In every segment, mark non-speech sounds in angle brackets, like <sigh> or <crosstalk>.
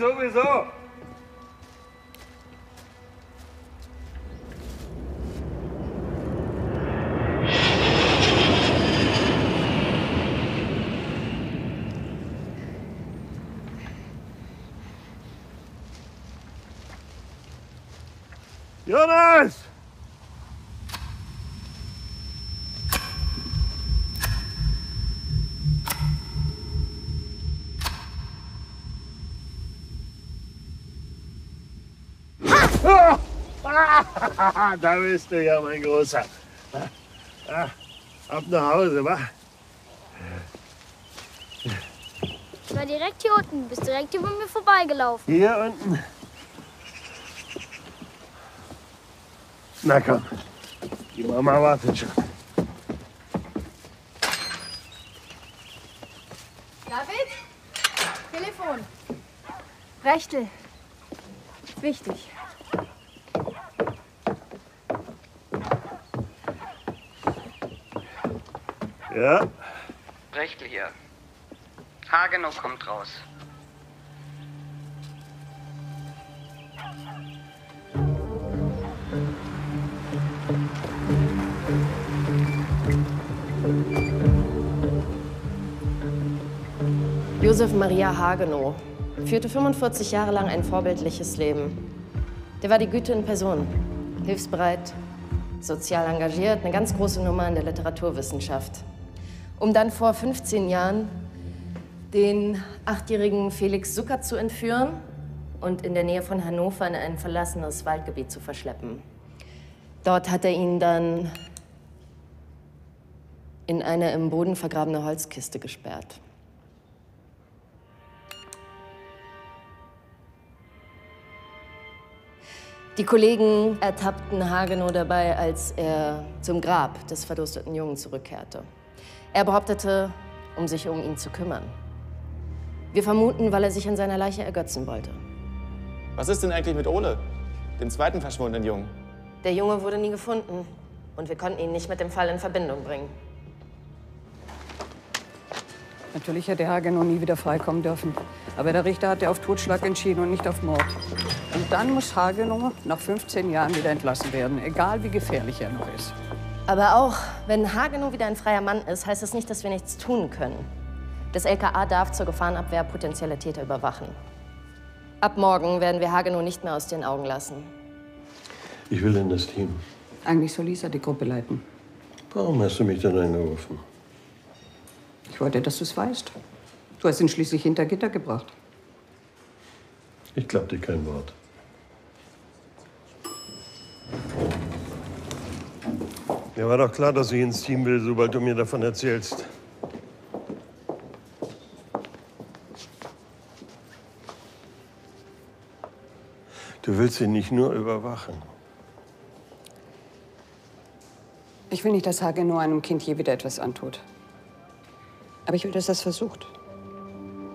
krieg dich da bist du ja, mein Großer. Ah, ab nach Hause, wa? Ich war direkt hier unten, bist direkt über mir vorbeigelaufen. Hier unten. Na komm, die Mama wartet schon. David? Telefon. Rechte. Wichtig. Ja, Rechtl hier. Hagenow kommt raus. Josef Maria Hagenow führte 45 Jahre lang ein vorbildliches Leben. Der war die Güte in Person. Hilfsbereit, sozial engagiert, eine ganz große Nummer in der Literaturwissenschaft. Um dann vor 15 Jahren den achtjährigen Felix Zucker zu entführen und in der Nähe von Hannover in ein verlassenes Waldgebiet zu verschleppen. Dort hat er ihn dann in eine im Boden vergrabene Holzkiste gesperrt. Die Kollegen ertappten Hagenow dabei, als er zum Grab des verdursteten Jungen zurückkehrte. Er behauptete, um sich um ihn zu kümmern. Wir vermuten, weil er sich an seiner Leiche ergötzen wollte. Was ist denn eigentlich mit Ole, dem zweiten verschwundenen Jungen? Der Junge wurde nie gefunden und wir konnten ihn nicht mit dem Fall in Verbindung bringen. Natürlich hätte Hagenow nie wieder freikommen dürfen. Aber der Richter hatte auf Totschlag entschieden und nicht auf Mord. Und dann muss Hagenow nach 15 Jahren wieder entlassen werden, egal wie gefährlich er noch ist. Aber auch wenn Hagenow wieder ein freier Mann ist, heißt das nicht, dass wir nichts tun können. Das LKA darf zur Gefahrenabwehr potenzielle Täter überwachen. Ab morgen werden wir Hagenow nicht mehr aus den Augen lassen. ich will in das Team. Eigentlich soll Lisa die Gruppe leiten. Warum hast du mich denn angerufen? Ich wollte, dass du es weißt. Du hast ihn schließlich hinter Gitter gebracht. Ich glaub dir kein Wort. Mir war doch klar, dass ich ins Team will, sobald du mir davon erzählst. Du willst ihn nicht nur überwachen. Ich will nicht, dass Hagenow einem Kind je wieder etwas antut. Aber ich will, dass er es versucht.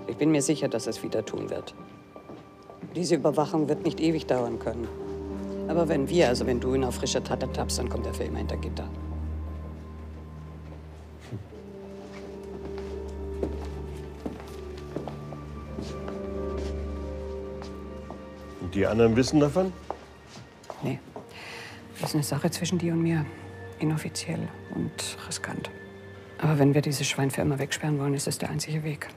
Ich bin mir sicher, dass er es wieder tun wird. Diese Überwachung wird nicht ewig dauern können. Aber wenn wir, also wenn du ihn auf frischer Tat ertappst, dann kommt er für immer hinter Gitter. Und die anderen wissen davon? Nee. Das ist eine Sache zwischen dir und mir. Inoffiziell und riskant. Aber wenn wir dieses Schwein für immer wegsperren wollen, ist es der einzige Weg.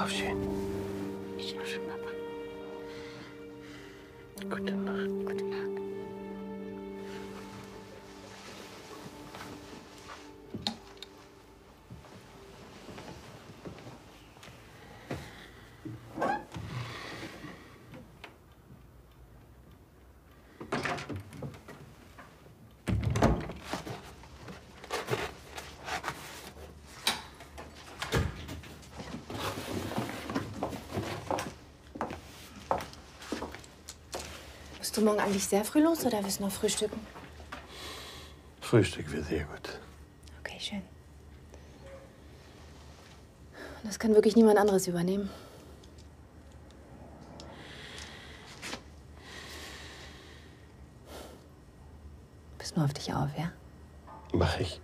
Ich schlaf schön. Ich schon, Papa. Gute Nacht. Gute Nacht. Musst du morgen eigentlich sehr früh los oder wirst du noch frühstücken? Frühstück wird sehr gut. Okay, schön. Das kann wirklich niemand anderes übernehmen. Pass nur auf dich auf, ja? Mach ich.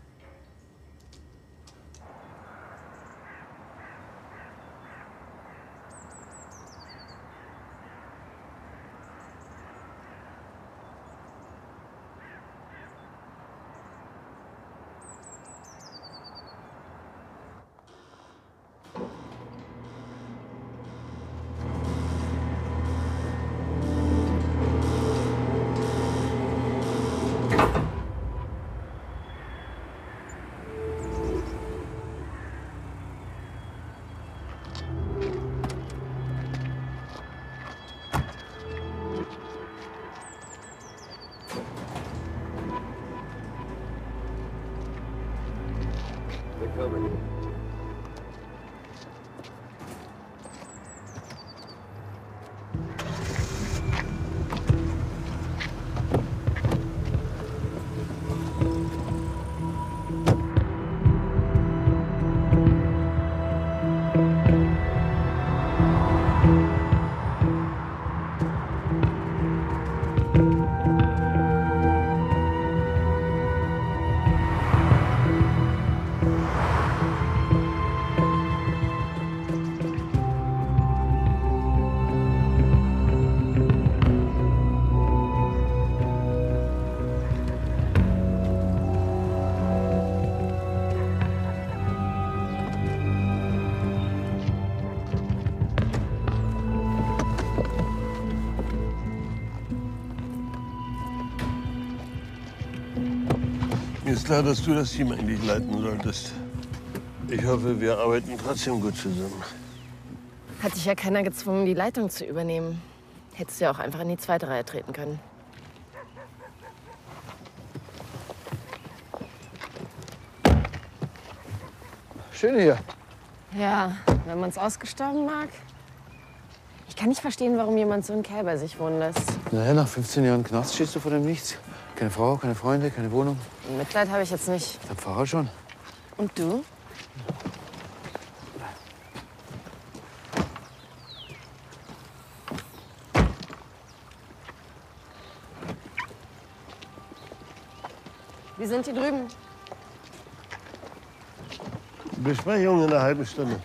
Klar, dass du das Team eigentlich leiten solltest. Ich hoffe, wir arbeiten trotzdem gut zusammen. Hat dich ja keiner gezwungen, die Leitung zu übernehmen. Hättest du ja auch einfach in die zweite Reihe treten können. Schön hier. Ja, wenn man es ausgestorben mag. Ich kann nicht verstehen, warum jemand so einen Kerl bei sich wohnen lässt. Naja, nach 15 Jahren Knast stehst du vor dem Nichts. Keine Frau, keine Freunde, keine Wohnung. Mitleid habe ich jetzt nicht. Der Pfarrer schon. Und du? Wie sind die drüben? Besprechung in einer halben Stunde.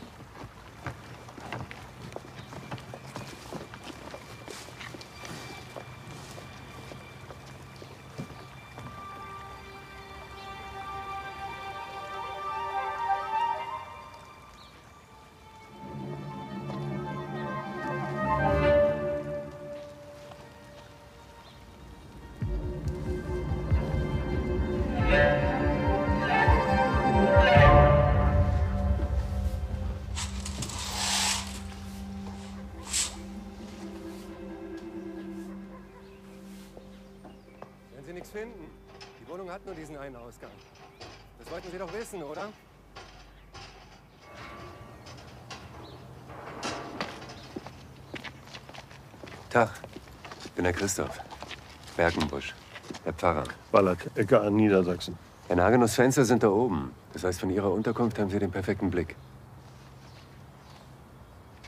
Ballert, Ecke an Niedersachsen. Herr Nagenus Fenster sind da oben. Das heißt, von Ihrer Unterkunft haben Sie den perfekten Blick.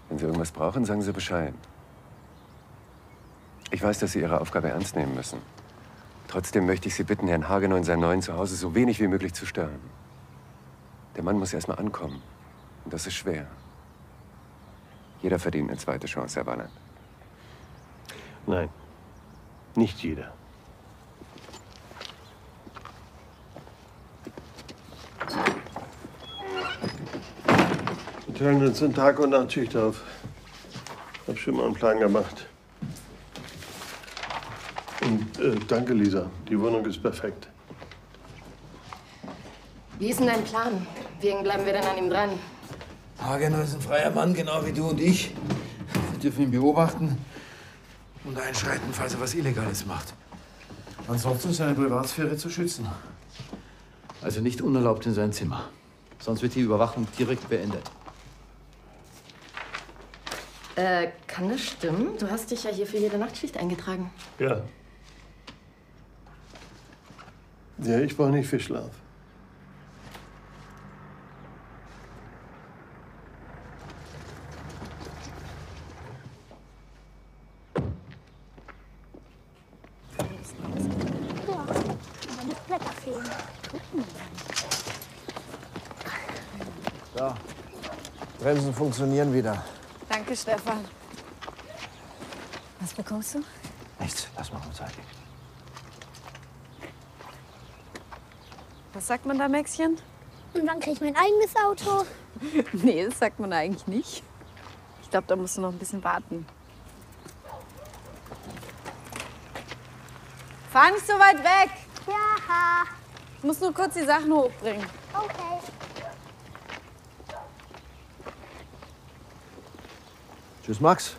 Wenn Sie irgendwas brauchen, sagen Sie Bescheid. Ich weiß, dass Sie Ihre Aufgabe ernst nehmen müssen. Trotzdem möchte ich Sie bitten, Herrn Hagenow in seinem neuen Zuhause so wenig wie möglich zu stören. Der Mann muss erst mal ankommen. Und das ist schwer. Jeder verdient eine zweite Chance, Herr Walland. Nein, nicht jeder. Wir teilen uns in Tag und Nachtschicht auf. Hab schon mal einen Plan gemacht. Und äh, danke, Lisa. Die Wohnung ist perfekt. Wie ist denn dein Plan? Wie eng bleiben wir denn an ihm dran? Hagener ist ein freier Mann, genau wie du und ich. Wir dürfen ihn beobachten und einschreiten, falls er was Illegales macht. Ansonsten ist seine Privatsphäre zu schützen. Also nicht unerlaubt in sein Zimmer. Sonst wird die Überwachung direkt beendet. Äh, kann das stimmen? Du hast dich ja hier für jede Nachtschicht eingetragen. Ja. Ja, ich brauche nicht viel Schlaf. Ja, meine Blätter fehlen. So. Bremsen funktionieren wieder. Danke, Stefan. Was bekommst du? Nichts, lass mal uns Zeit. Was sagt man da, Maxchen? Und dann krieg ich mein eigenes Auto. <laughs> nee, das sagt man eigentlich nicht. Ich glaube, da musst du noch ein bisschen warten. Fahr nicht so weit weg. Ja. Ich muss nur kurz die Sachen hochbringen. Okay. Tschüss, Max.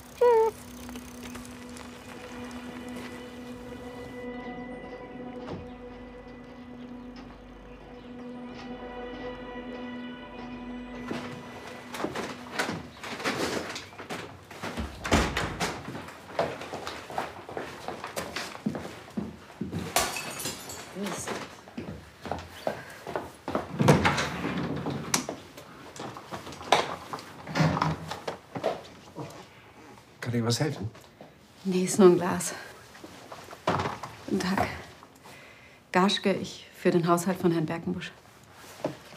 Was helfen? Nee, ist nur ein Glas. Guten Tag. Gaschke, ich für den Haushalt von Herrn Berkenbusch.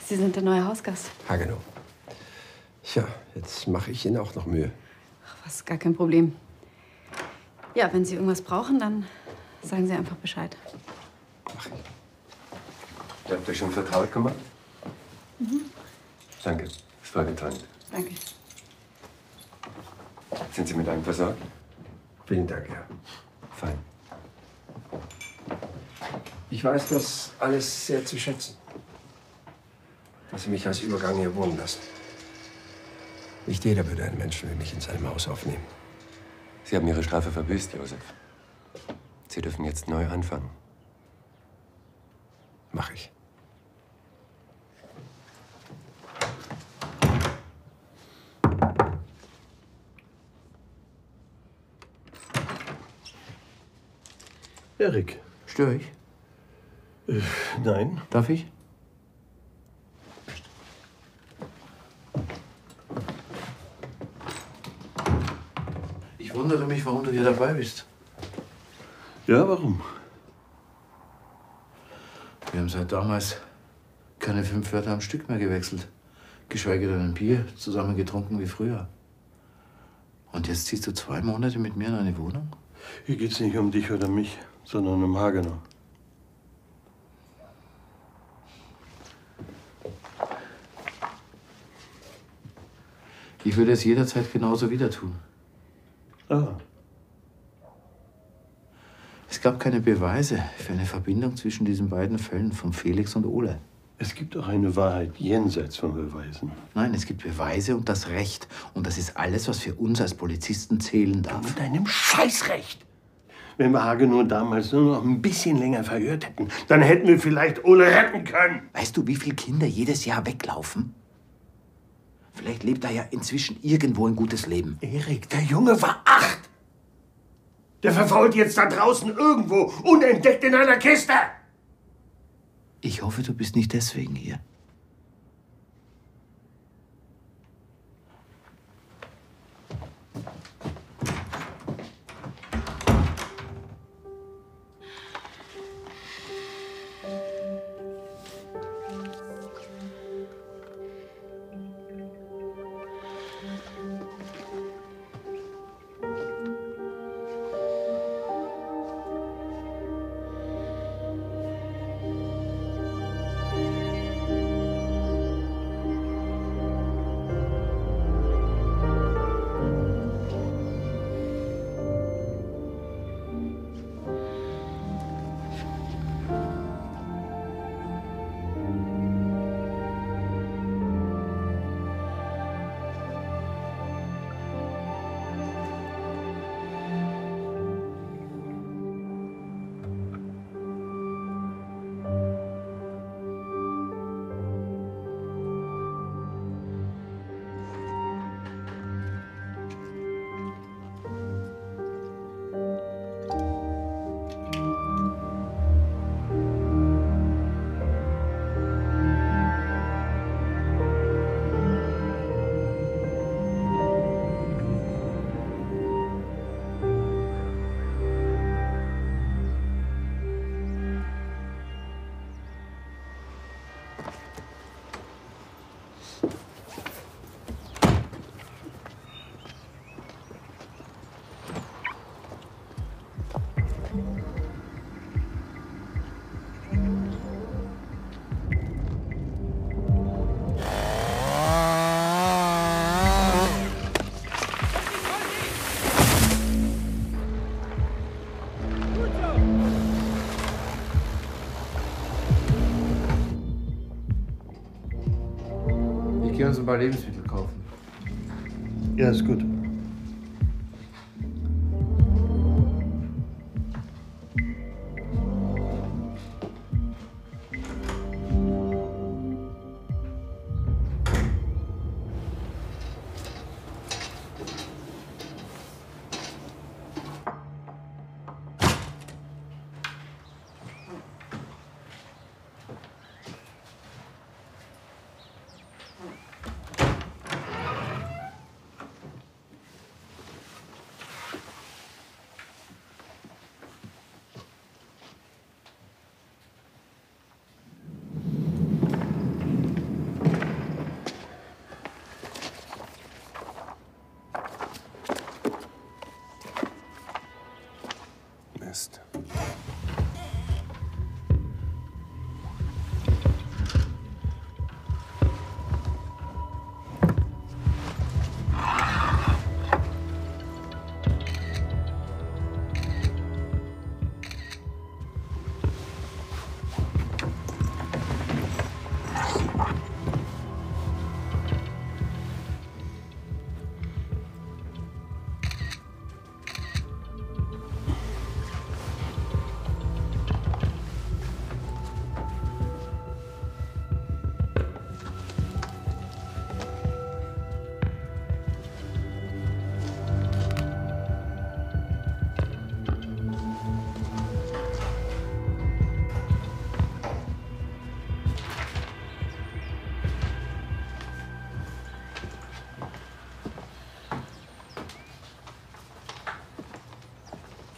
Sie sind der neue Hausgast. Hagenow. Tja, jetzt mache ich Ihnen auch noch Mühe. Ach, was, gar kein Problem. Ja, wenn Sie irgendwas brauchen, dann sagen Sie einfach Bescheid. Ihr habt euch schon vertraut gemacht? Mhm. Danke, es war getan. Danke. Sind Sie mit allem versorgt? Vielen Dank, ja. Fein. Ich weiß das alles sehr zu schätzen. Dass Sie mich als Übergang hier wohnen lassen. Nicht jeder würde einen Menschen wie mich in seinem Haus aufnehmen. Sie haben Ihre Strafe verbüßt, Josef. Sie dürfen jetzt neu anfangen. Mach ich. Erik. Störe ich? Äh, nein. Darf ich? Ich wundere mich, warum du hier dabei bist. Ja, warum? Wir haben seit damals keine fünf Wörter am Stück mehr gewechselt. Geschweige denn ein Bier zusammen getrunken wie früher. Und jetzt ziehst du zwei Monate mit mir in eine Wohnung? Hier geht's nicht um dich oder mich, sondern um Hagenow. Ich würde es jederzeit genauso wieder tun. Ah. Es gab keine Beweise für eine Verbindung zwischen diesen beiden Fällen von Felix und Ole. Es gibt auch eine Wahrheit jenseits von Beweisen. Nein, es gibt Beweise und das Recht. Und das ist alles, was für uns als Polizisten zählen darf. Mit deinem Scheißrecht! Wenn wir Hagenow damals nur noch ein bisschen länger verhört hätten, dann hätten wir vielleicht Ole retten können. Weißt du, wie viele Kinder jedes Jahr weglaufen? Vielleicht lebt er ja inzwischen irgendwo ein gutes Leben. Erik, der Junge war acht. Der verfault jetzt da draußen irgendwo, unentdeckt in einer Kiste. Ich hoffe, du bist nicht deswegen hier. Uns ein paar Lebensmittel kaufen. Ja, ist gut.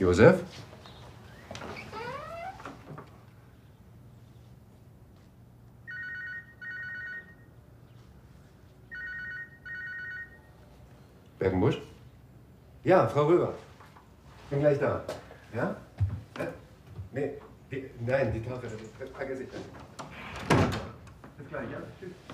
Josef? Bergenbusch? Ja, Frau Röber. Bin gleich da. Ja? Nee, die, nein, die Tafel, das vergesse ich dann. Bis gleich, ja? Tschüss.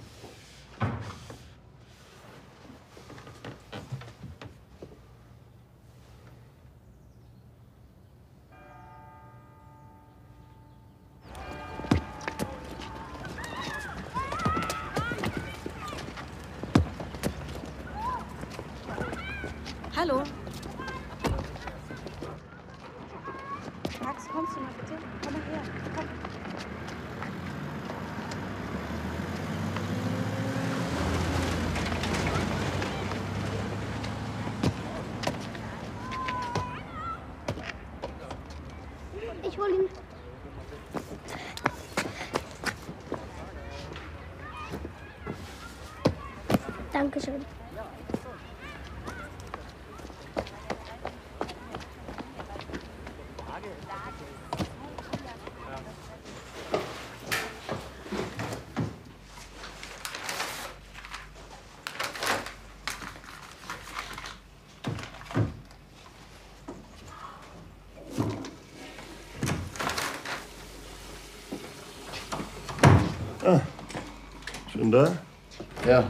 Hallo. Max, kommst du mal bitte? Komm mal her. Komm. Ich hol ihn. Dankeschön. Ah, schon da? Ja.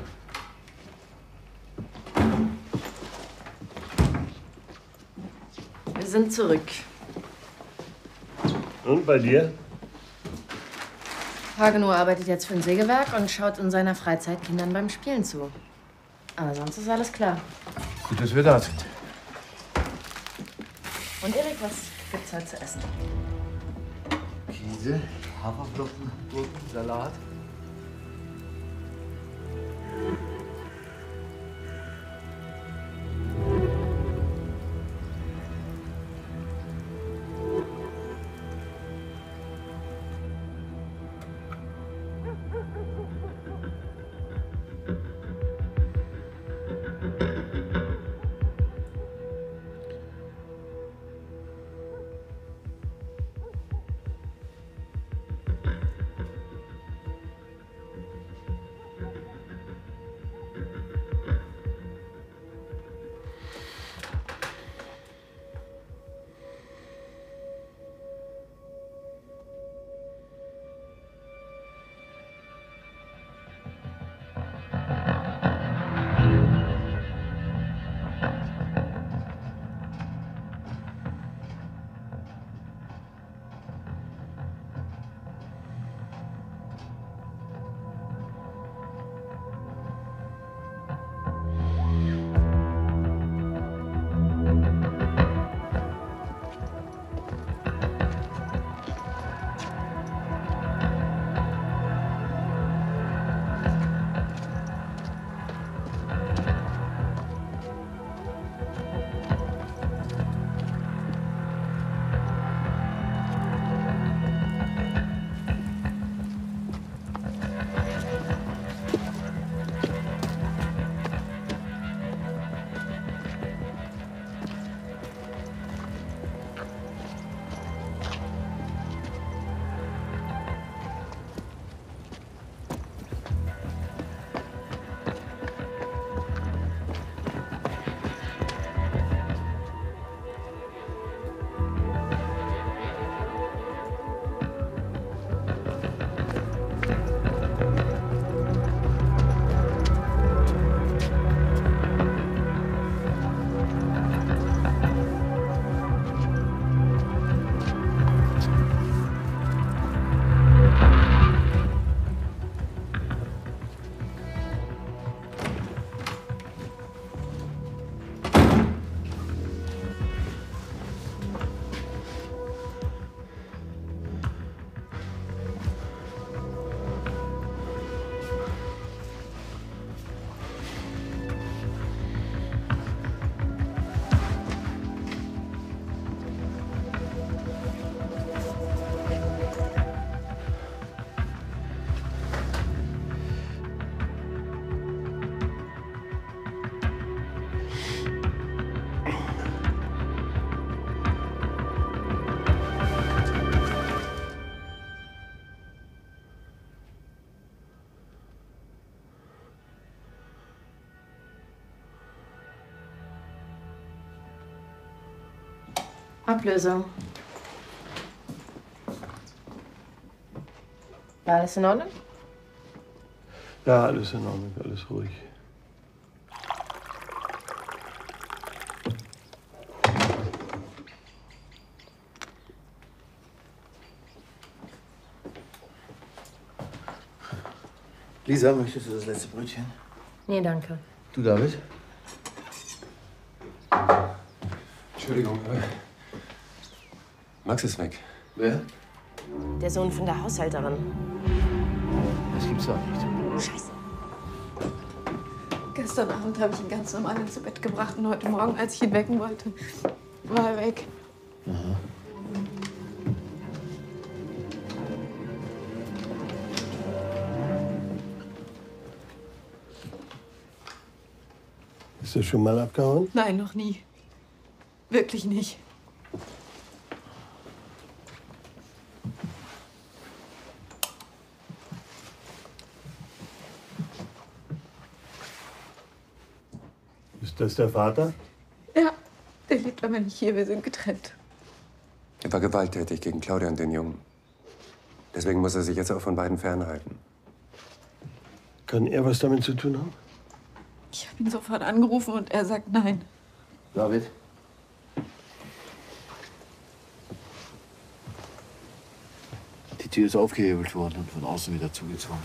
Wir sind zurück. Und bei dir? Hagenow arbeitet jetzt für ein Sägewerk und schaut in seiner Freizeit Kindern beim Spielen zu. Aber sonst ist alles klar. Gut, dass wir da sind. Und Erik, was gibt's heute zu essen? Käse, Haferflocken, Gurken, Salat. Ablösung. War alles in Ordnung? Ja, alles in Ordnung, alles ruhig. Lisa, möchtest du das letzte Brötchen? Nee, danke. Du, David? Entschuldigung, aber Max ist weg. Wer? Der Sohn von der Haushälterin. Das gibt's doch nicht. Scheiße. Gestern Abend habe ich ihn ganz normal ins Bett gebracht und heute Morgen, als ich ihn wecken wollte, war er weg. Ist er schon mal abgehauen? Nein, noch nie. Wirklich nicht. Ist der Vater? Ja, der lebt aber nicht hier. Wir sind getrennt. Er war gewalttätig gegen Claudia und den Jungen. Deswegen muss er sich jetzt auch von beiden fernhalten. Kann er was damit zu tun haben? Ich habe ihn sofort angerufen und er sagt nein. David? Die Tür ist aufgehebelt worden und von außen wieder zugezogen.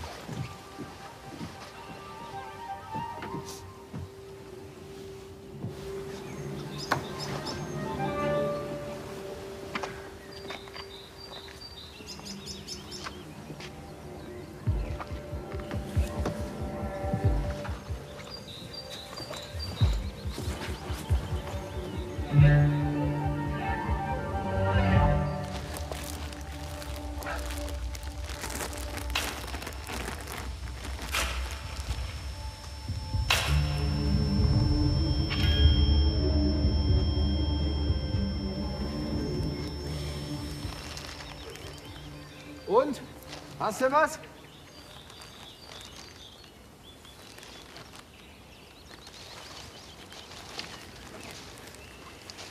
Du was?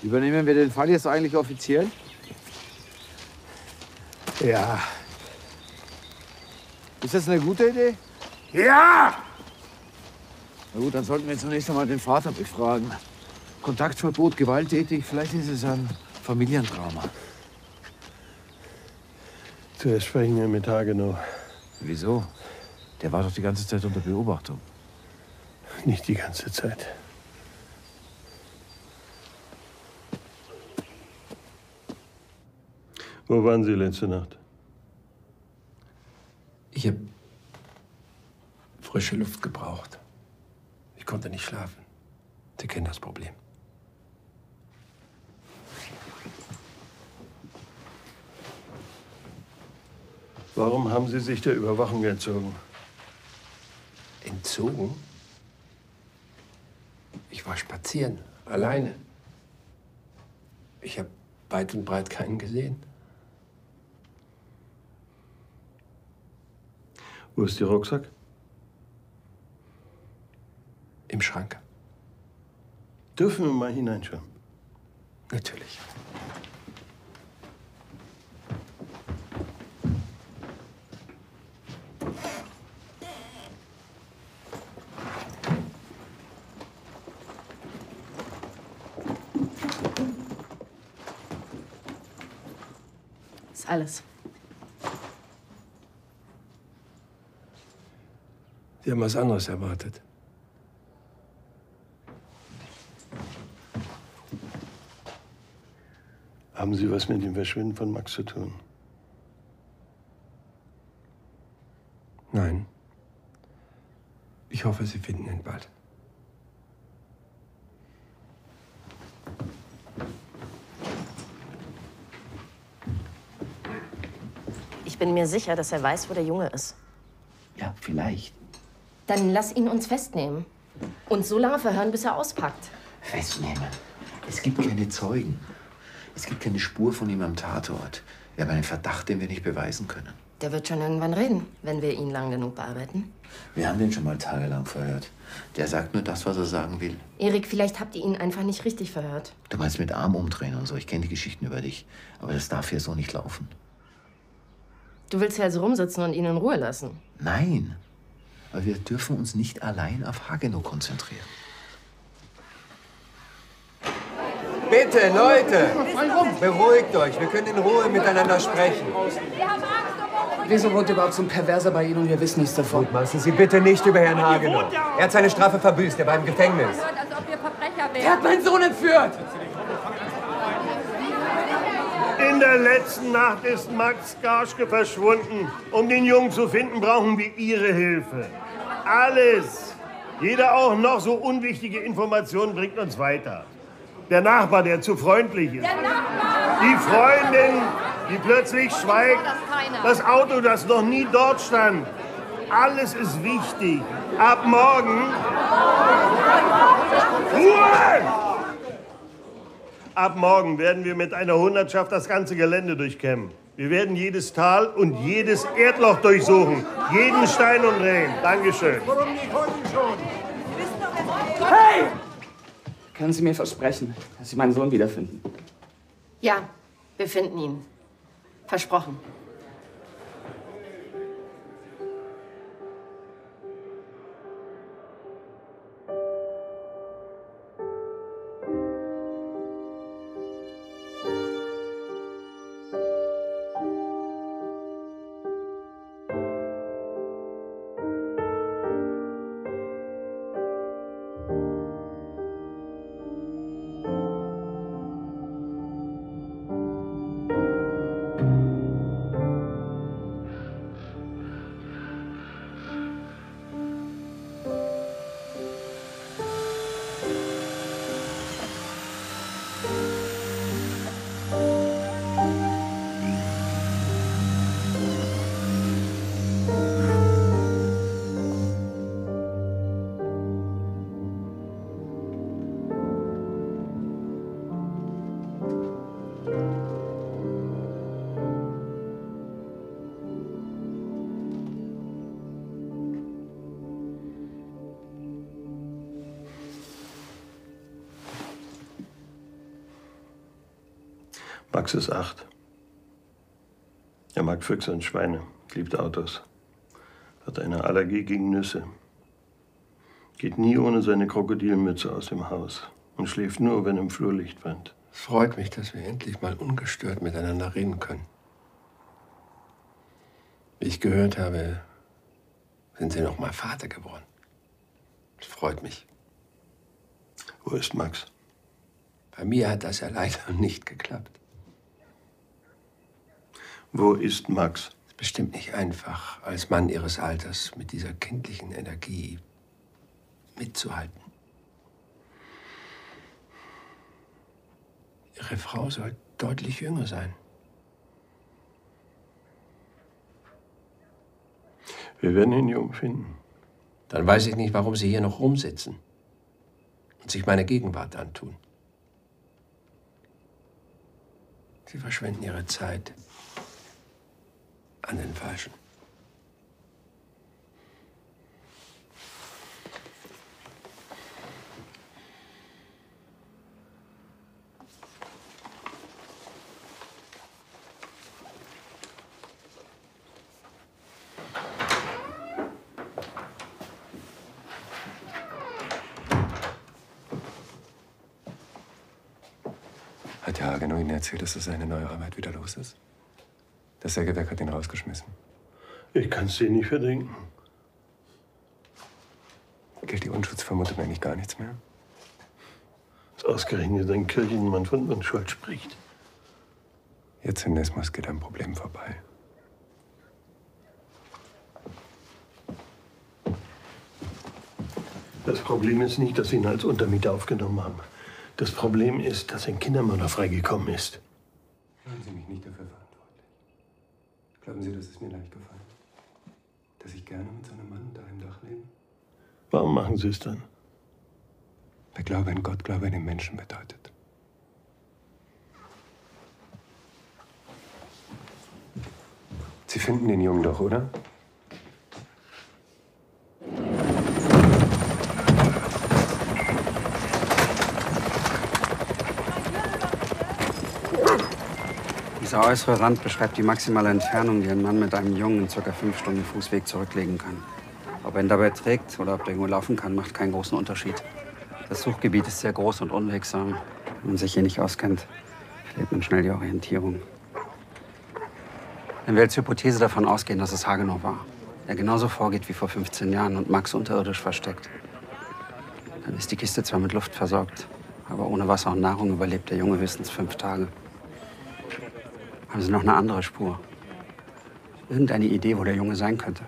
Übernehmen wir den Fall jetzt eigentlich offiziell? Ja. Ist das eine gute Idee? Ja! Na gut, dann sollten wir zunächst einmal den Vater befragen. Kontaktverbot, gewalttätig, vielleicht ist es ein Familiendrama. Zuerst sprechen wir mit Hagenow. Wieso? Der war doch die ganze Zeit unter Beobachtung. Nicht die ganze Zeit. Wo waren Sie letzte Nacht? Ich habe frische Luft gebraucht. Ich konnte nicht schlafen. Sie kennen das Problem. Warum haben Sie sich der Überwachung entzogen? Entzogen? Ich war spazieren, alleine. Ich habe weit und breit keinen gesehen. Wo ist Ihr Rucksack? Im Schrank. Dürfen wir mal hineinschauen? Natürlich. Alles. Sie haben was anderes erwartet. Haben Sie was mit dem Verschwinden von Max zu tun? Nein. Ich hoffe, Sie finden ihn bald. Bin mir sicher, dass er weiß, wo der Junge ist. Ja, vielleicht. Dann lass ihn uns festnehmen. Und so lange verhören, bis er auspackt. Festnehmen. Es gibt keine Zeugen. Es gibt keine Spur von ihm am Tatort. Wir haben einen Verdacht, den wir nicht beweisen können. Der wird schon irgendwann reden, wenn wir ihn lang genug bearbeiten. Wir haben den schon mal tagelang verhört. Der sagt nur das, was er sagen will. Erik, vielleicht habt ihr ihn einfach nicht richtig verhört. Du meinst mit Arm umdrehen und so. Ich kenne die Geschichten über dich. Aber das darf hier so nicht laufen. Du willst ja also rumsitzen und ihn in Ruhe lassen. Nein. Aber wir dürfen uns nicht allein auf Hagenow konzentrieren. Bitte, Leute, beruhigt euch. Wir können in Ruhe miteinander sprechen. Wieso wohnt überhaupt so ein Perverser bei Ihnen und wir wissen nichts davon? Mutmaßen Sie bitte nicht über Herrn Hagenow. Er hat seine Strafe verbüßt. Er war im Gefängnis. Er hat meinen Sohn entführt! In der letzten Nacht ist Max Garschke verschwunden. Um den Jungen zu finden, brauchen wir Ihre Hilfe. Alles. Jede auch noch so unwichtige Information bringt uns weiter. Der Nachbar, der zu freundlich ist. Die Freundin, die plötzlich schweigt. Das Auto, das noch nie dort stand. Alles ist wichtig. Ab morgen. Ruhe! Ab morgen werden wir mit einer Hundertschaft das ganze Gelände durchkämmen. Wir werden jedes Tal und jedes Erdloch durchsuchen. Jeden Stein umdrehen. Dankeschön. Hey! Können Sie mir versprechen, dass Sie meinen Sohn wiederfinden? Ja, wir finden ihn. Versprochen. Max ist acht. Er mag Füchse und Schweine, liebt Autos, hat eine Allergie gegen Nüsse, geht nie ohne seine Krokodilmütze aus dem Haus und schläft nur, wenn im Flur Licht brennt. Es freut mich, dass wir endlich mal ungestört miteinander reden können. Wie ich gehört habe, sind Sie noch mal Vater geworden. Das freut mich. Wo ist Max? Bei mir hat das ja leider <laughs> nicht geklappt. Wo ist Max? Ist bestimmt nicht einfach, als Mann Ihres Alters mit dieser kindlichen Energie mitzuhalten. Ihre Frau soll deutlich jünger sein. Wir werden ihn jung finden. Dann weiß ich nicht, warum Sie hier noch rumsitzen und sich meine Gegenwart antun. Sie verschwenden Ihre Zeit an den Falschen. Hat der Hagenow Ihnen erzählt, dass das seine neue Arbeit wieder los ist? Das Sägewerk hat ihn rausgeschmissen. Ich kann es dir nicht verdenken. Gilt die Unschuldsvermutung eigentlich gar nichts mehr? Dass ausgerechnet ein Kirchenmann von Unschuld spricht. Ihr Zynismus geht am Problem vorbei. Das Problem ist nicht, dass sie ihn als Untermieter aufgenommen haben. Das Problem ist, dass ein Kindermörder freigekommen ist. Machen Sie mich nicht dafür verantwortlich. Glauben Sie, das ist mir leicht gefallen? Dass ich gerne mit so einem Mann unter einem Dach lebe? Warum machen Sie es dann? Wer Glaube an Gott, Glaube an den Menschen bedeutet. Sie finden den Jungen doch, oder? Dieser äußere Rand beschreibt die maximale Entfernung, die ein Mann mit einem Jungen in ca. fünf Stunden Fußweg zurücklegen kann. Ob er ihn dabei trägt oder ob der Junge laufen kann, macht keinen großen Unterschied. Das Suchgebiet ist sehr groß und unwegsam. Wenn man sich hier nicht auskennt, verliert man schnell die Orientierung. Wenn wir als Hypothese davon ausgehen, dass es Hagenow war, der genauso vorgeht wie vor 15 Jahren und Max unterirdisch versteckt, dann ist die Kiste zwar mit Luft versorgt, aber ohne Wasser und Nahrung überlebt der Junge höchstens fünf Tage. Haben Sie noch eine andere Spur? Irgendeine Idee, wo der Junge sein könnte?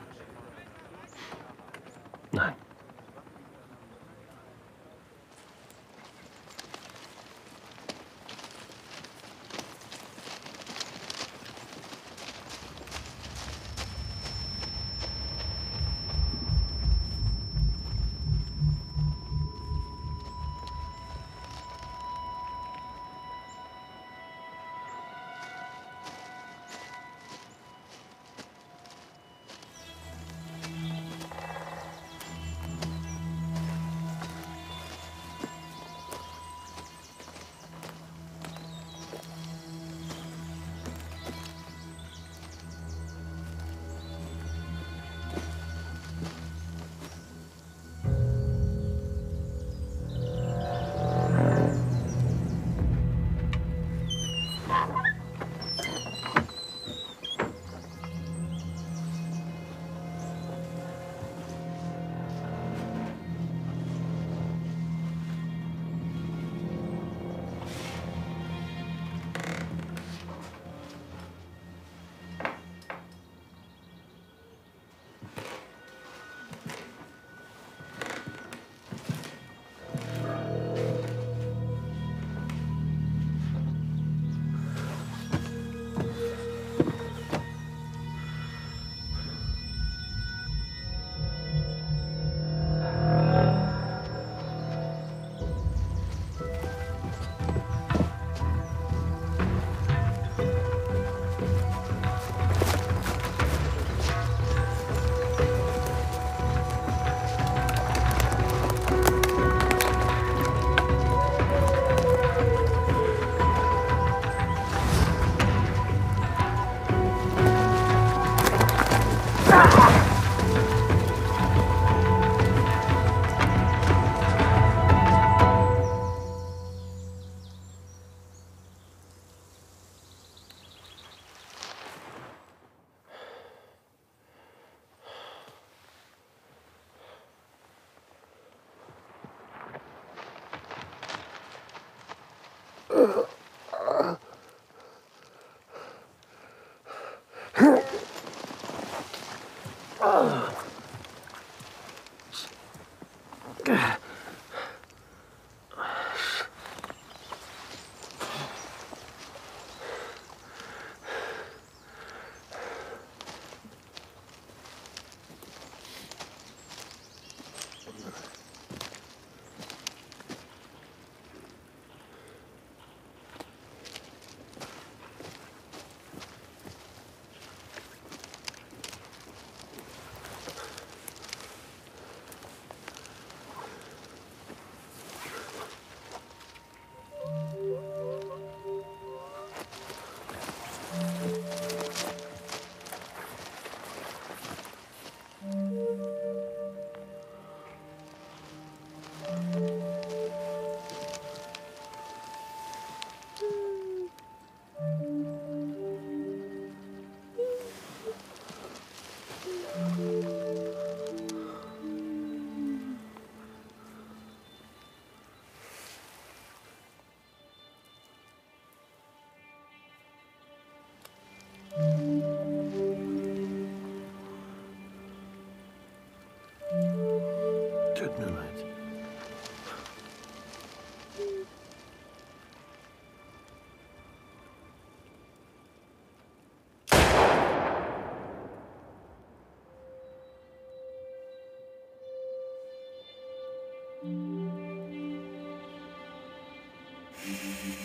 het nu met? Mm-hmm.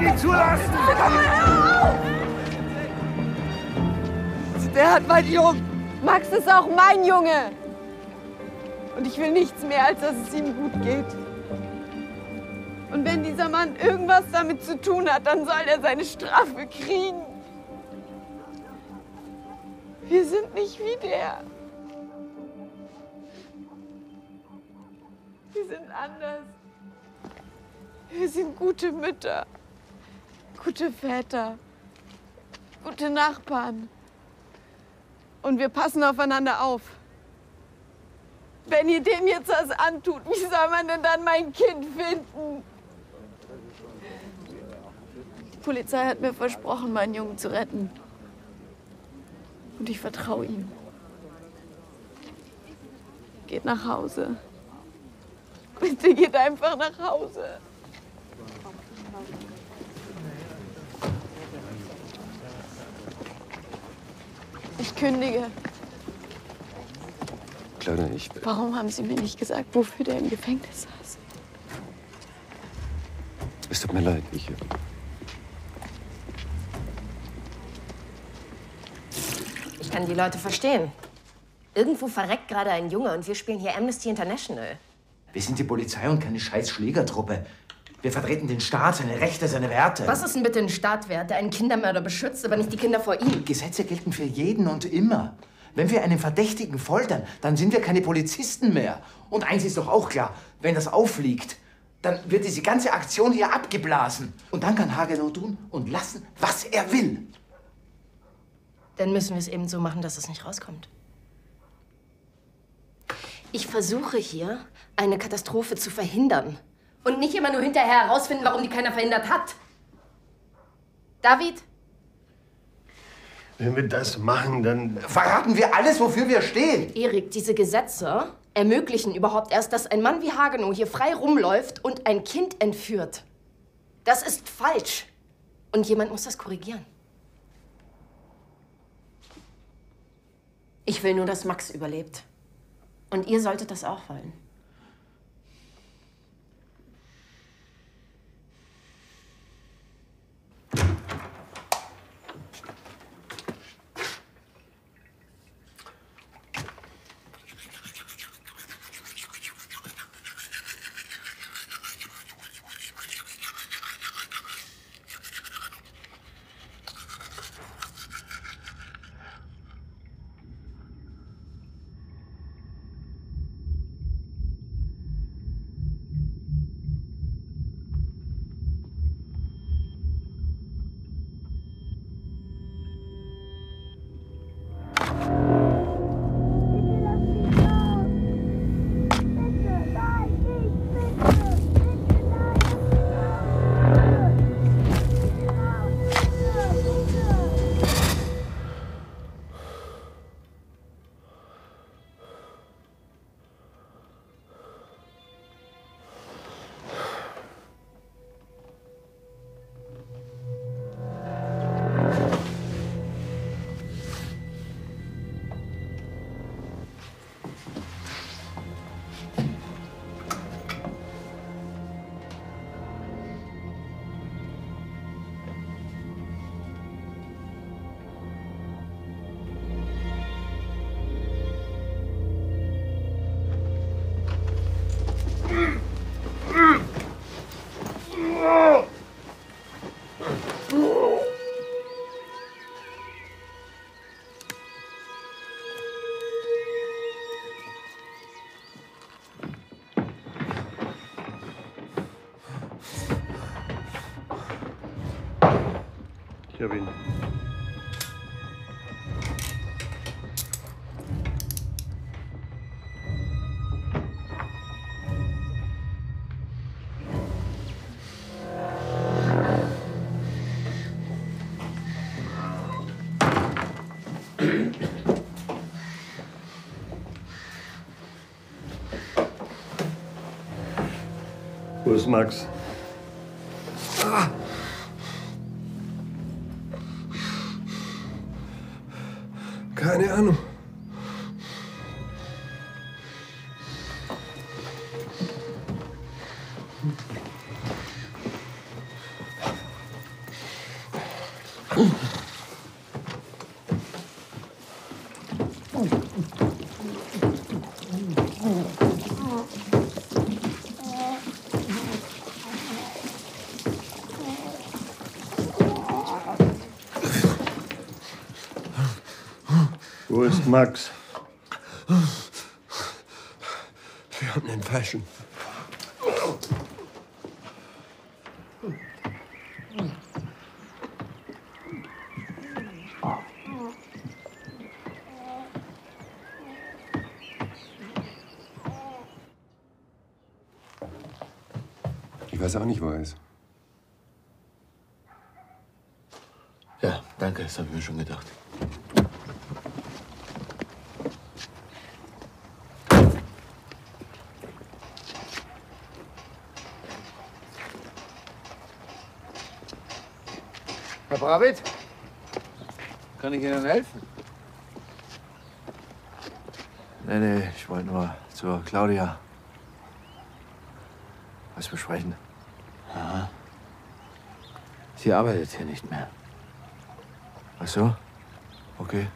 Nicht zulassen! Der hat meinen Jungen. Max ist auch mein Junge. Und ich will nichts mehr, als dass es ihm gut geht. Und wenn dieser Mann irgendwas damit zu tun hat, dann soll er seine Strafe kriegen. Wir sind nicht wie der. Wir sind anders. Wir sind gute Mütter, gute Väter, gute Nachbarn. Und wir passen aufeinander auf. Wenn ihr dem jetzt was antut, wie soll man denn dann mein Kind finden? Die Polizei hat mir versprochen, meinen Jungen zu retten. Und ich vertraue ihm. Geht nach Hause. Bitte geht einfach nach Hause. Ich kündige. Kleine, ich. Warum haben Sie mir nicht gesagt, wofür der im Gefängnis saß? Es tut mir leid. Ich. Ich kann die Leute verstehen. Irgendwo verreckt gerade ein Junge und wir spielen hier Amnesty International. Wir sind die Polizei und keine scheiß Schlägertruppe. Wir vertreten den Staat, seine Rechte, seine Werte. Was ist denn bitte ein Staat wert, der einen Kindermörder beschützt, aber nicht die Kinder vor ihm? Gesetze gelten für jeden und immer. Wenn wir einen Verdächtigen foltern, dann sind wir keine Polizisten mehr. Und eins ist doch auch klar, wenn das auffliegt, dann wird diese ganze Aktion hier abgeblasen. Und dann kann Hagenow tun und lassen, was er will. Dann müssen wir es eben so machen, dass es nicht rauskommt. Ich versuche hier, eine Katastrophe zu verhindern. Und nicht immer nur hinterher herausfinden, warum die keiner verhindert hat. David? Wenn wir das machen, dann. Verraten wir alles, wofür wir stehen. Erik, diese Gesetze ermöglichen überhaupt erst, dass ein Mann wie Hagenow hier frei rumläuft und ein Kind entführt. Das ist falsch. Und jemand muss das korrigieren. Ich will nur, dass Max überlebt. Und ihr solltet das auch wollen. Wo ist Max? Ah. Keine Ahnung. Max? Wir haben den Falschen. Ich weiß auch nicht, wo er ist. Ja, danke, das habe ich mir schon gedacht. Bravit, kann ich Ihnen helfen? Nee, nee, ich wollte nur zur Claudia was besprechen. Aha. Sie arbeitet hier nicht mehr. Ach so? Okay.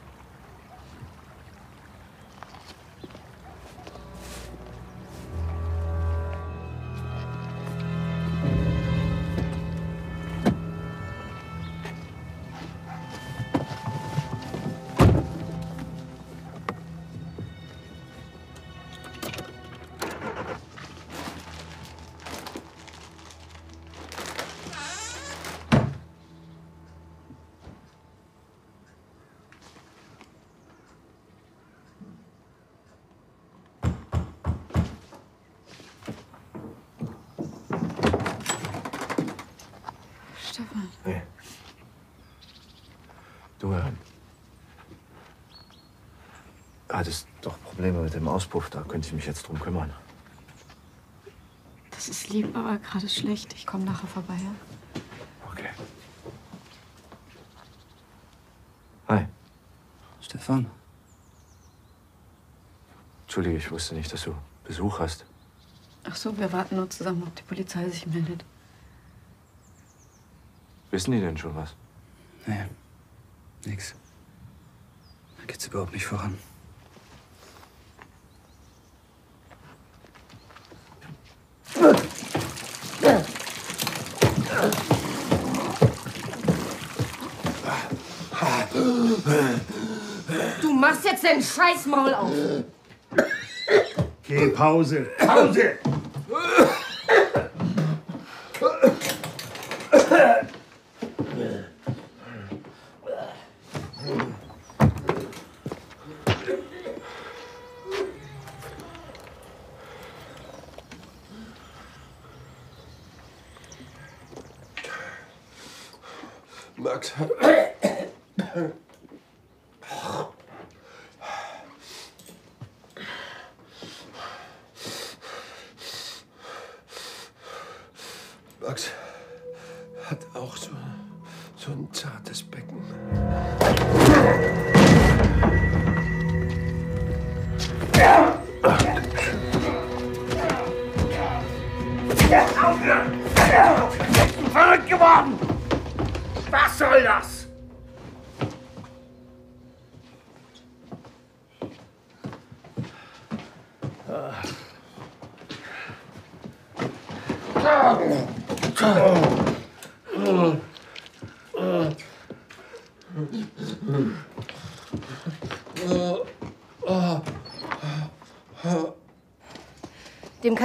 Auspuff. Da könnte ich mich jetzt drum kümmern. Das ist lieb, aber gerade schlecht. Ich komme nachher vorbei, ja? Okay. Hi. Stefan. Entschuldige, ich wusste nicht, dass du Besuch hast. Ach so, wir warten nur zusammen, ob die Polizei sich meldet. Wissen die denn schon was? Nee, nix. Da geht's überhaupt nicht voran. Du machst jetzt dein Scheißmaul auf. Okay, Pause. Pause!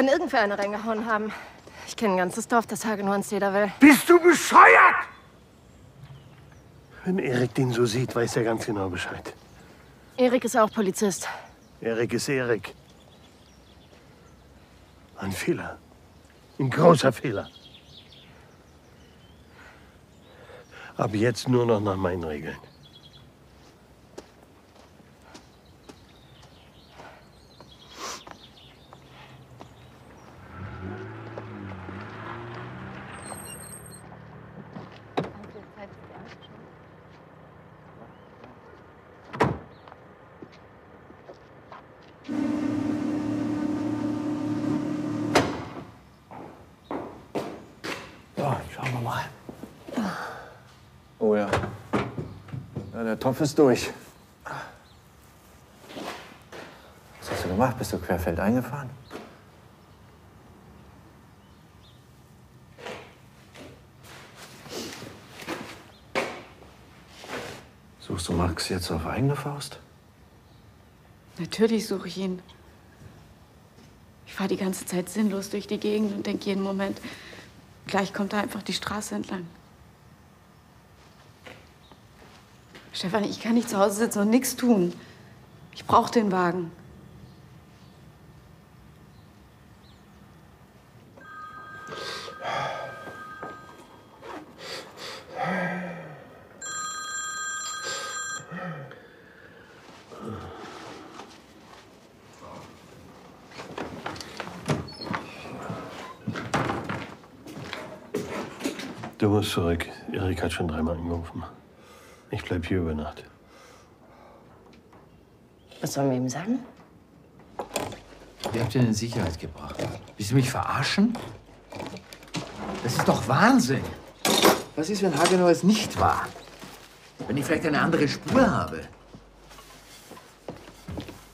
Kann irgendwer eine reingehauen haben. Ich kenne ein ganzes Dorf, das Hagenow ans Leder will. Bist du bescheuert? Wenn Erik den so sieht, weiß er ganz genau Bescheid. Erik ist auch Polizist. Erik ist Erik. Ein Fehler. Ein großer Fehler. Ab jetzt nur noch nach meinen Regeln. So, schauen wir mal. Oh ja. Ja, der Topf ist durch. gemacht? Bist du querfeld eingefahren? Suchst du Max jetzt auf eigene Faust? Natürlich suche ich ihn. Ich fahre die ganze Zeit sinnlos durch die Gegend und denke jeden Moment, gleich kommt er einfach die Straße entlang. Stefan, ich kann nicht zu Hause sitzen und nichts tun. Ich brauche den Wagen. Du musst zurück. Erik hat schon dreimal angerufen. Ich bleib hier über Nacht. Was sollen wir ihm sagen? Wer habt ihr denn in Sicherheit gebracht? Willst du mich verarschen? Das ist doch Wahnsinn. Was ist, wenn Hagenau es nicht war? Wenn ich vielleicht eine andere Spur habe?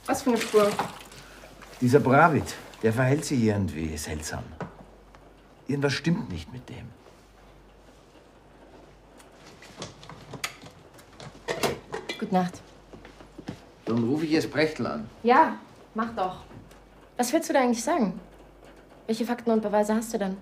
Was für eine Spur? Dieser Bravit, der verhält sich irgendwie seltsam. Irgendwas stimmt nicht mit dem. Gute Nacht. Dann rufe ich jetzt Brechtl an. Ja, mach doch. Was willst du da eigentlich sagen? Welche Fakten und Beweise hast du denn?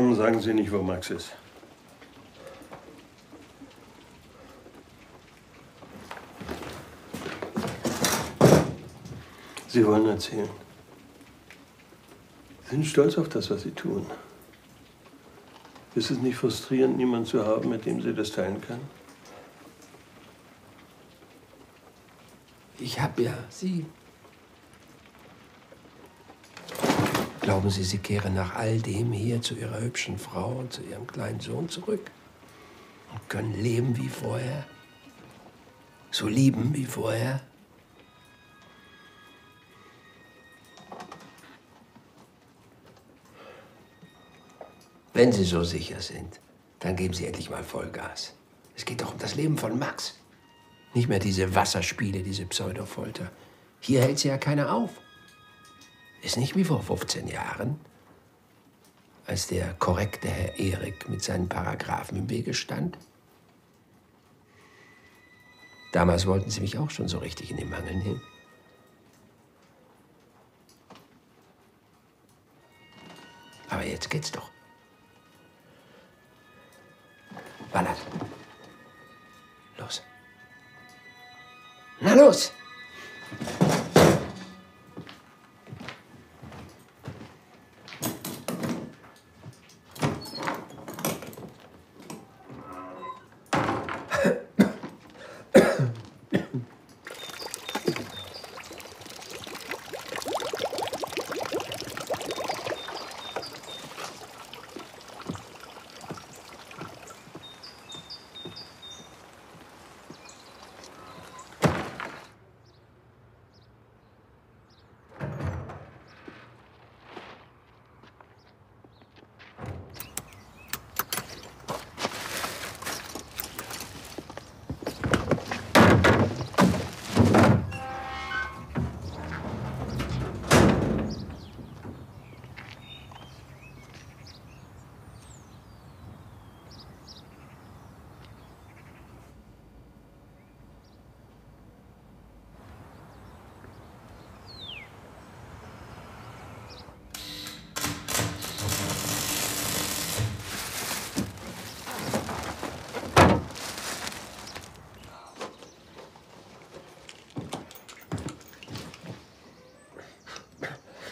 Warum sagen Sie nicht, wo Max ist? Sie wollen erzählen. Sie sind stolz auf das, was Sie tun. Ist es nicht frustrierend, niemanden zu haben, mit dem Sie das teilen können? Ich hab ja Sie. Glauben Sie, Sie kehren nach all dem hier zu Ihrer hübschen Frau und zu Ihrem kleinen Sohn zurück? Und können leben wie vorher? So lieben wie vorher? Wenn Sie so sicher sind, dann geben Sie endlich mal Vollgas. Es geht doch um das Leben von Max. Nicht mehr diese Wasserspiele, diese Pseudofolter. Hier hält sie ja keiner auf. Ist nicht wie vor 15 Jahren, als der korrekte Herr Erik mit seinen Paragraphen im Wege stand. Damals wollten sie mich auch schon so richtig in den Mangel nehmen. Aber jetzt geht's doch. Ballert. Los. Na los!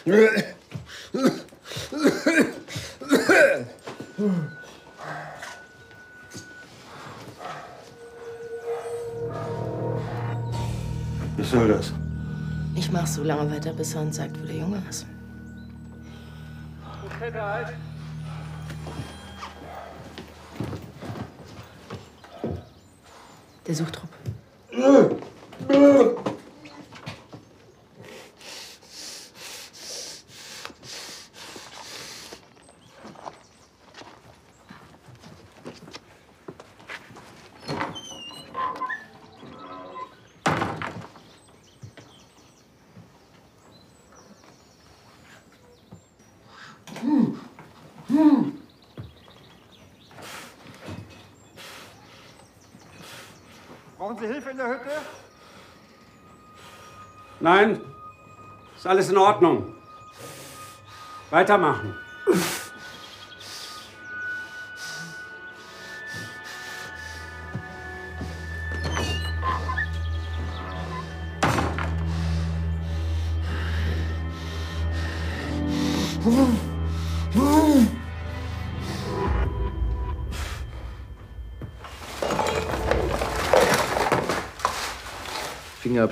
Was soll das? Ich mach so lange weiter, bis er uns sagt, wo der Junge ist. Der Suchtrupp. Brauchen Sie Hilfe in der Hütte? Nein, ist alles in Ordnung. Weitermachen.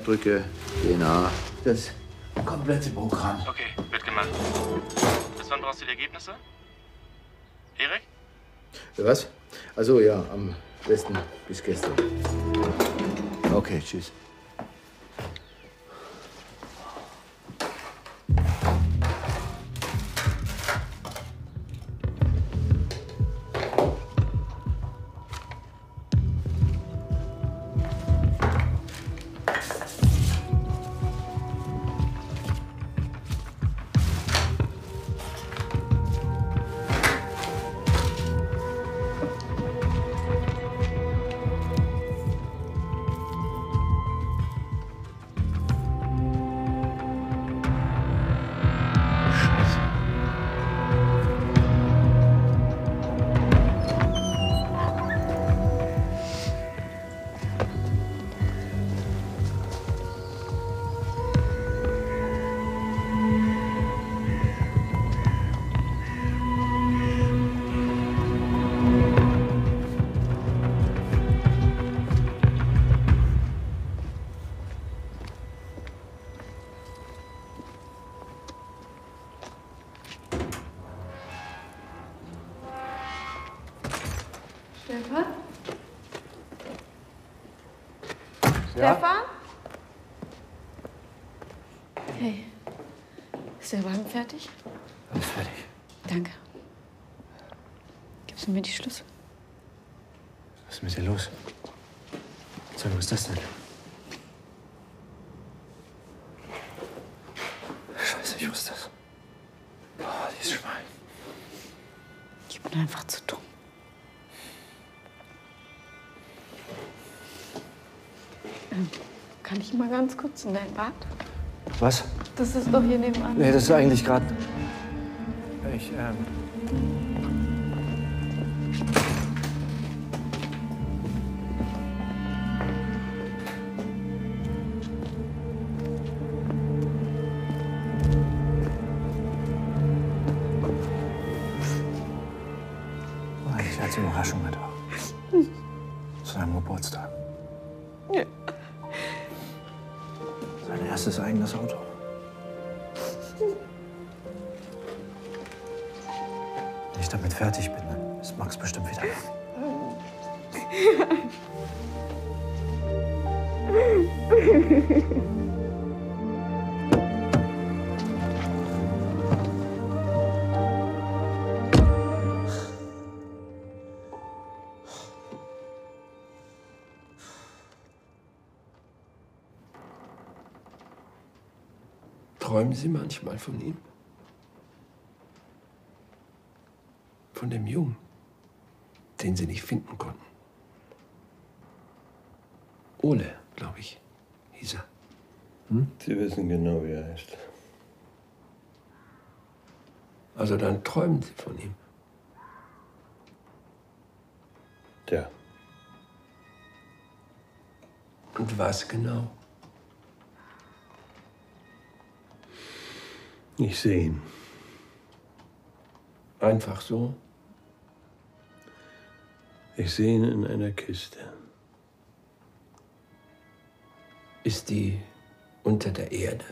Fingerabdrücke, DNA, das komplette Programm. Okay, wird gemacht. Bis wann brauchst du die Ergebnisse? Erik? Was? Also ja, am besten bis gestern. Okay, tschüss. Mal ganz kurz in dein Bad? Was? Das ist doch hier nebenan. Nee, das ist eigentlich gerade. Fertig bin, dann ist Max bestimmt wieder. Träumen Sie manchmal von ihm? Von dem Jungen, den Sie nicht finden konnten. Ole, glaube ich, hieß er. Sie wissen genau, wie er heißt. Also dann träumen Sie von ihm. Tja. Und was genau? Ich sehe ihn. Einfach so? Ich sehe ihn in einer Kiste. Ist die unter der Erde.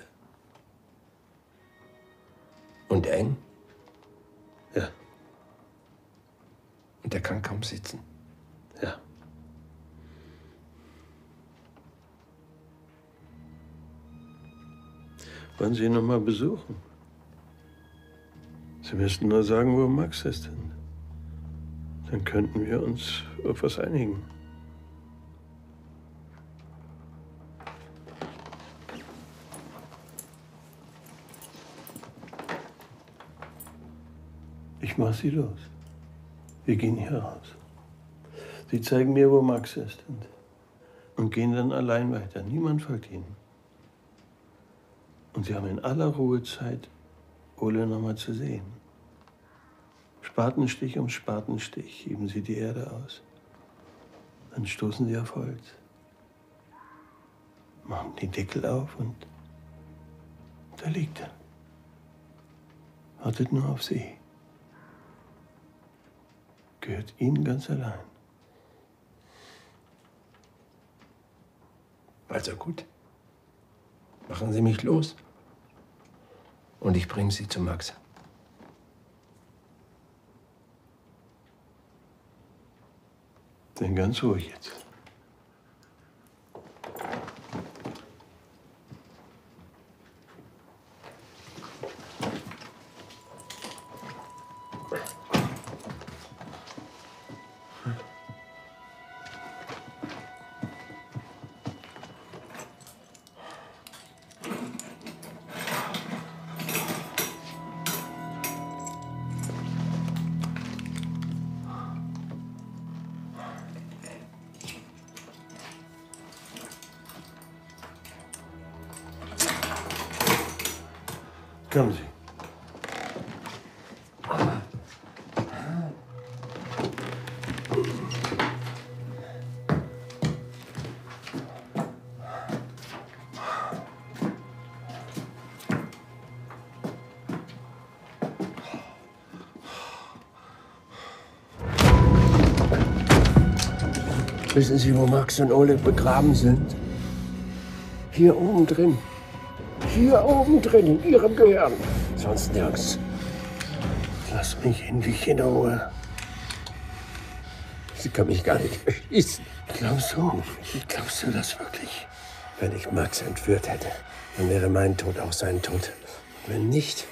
Und eng? Ja. Und er kann kaum sitzen. Ja. Wollen Sie ihn noch mal besuchen? Sie müssten nur sagen, wo Max ist. Dann könnten wir uns auf was einigen. Ich mach Sie los. Wir gehen hier raus. Sie zeigen mir, wo Max ist und, und gehen dann allein weiter. Niemand folgt Ihnen. Und Sie haben in aller Ruhe Zeit, Ole noch mal zu sehen. Spatenstich um Spatenstich heben Sie die Erde aus. Dann stoßen Sie auf Holz. Machen die Deckel auf und da liegt er. Wartet nur auf Sie. Gehört Ihnen ganz allein. Also gut. Machen Sie mich los. Und ich bringe Sie zu Max. Denn ganz ruhig jetzt. Wissen Sie, wo Max und Ole begraben sind? Hier oben drin. Hier oben drin, in Ihrem Gehirn. Sonst nirgends. Lass mich endlich in Ruhe. Sie kann mich gar nicht erschießen. Glaubst du? Glaubst du das wirklich? Wenn ich Max entführt hätte, dann wäre mein Tod auch sein Tod. Wenn nicht,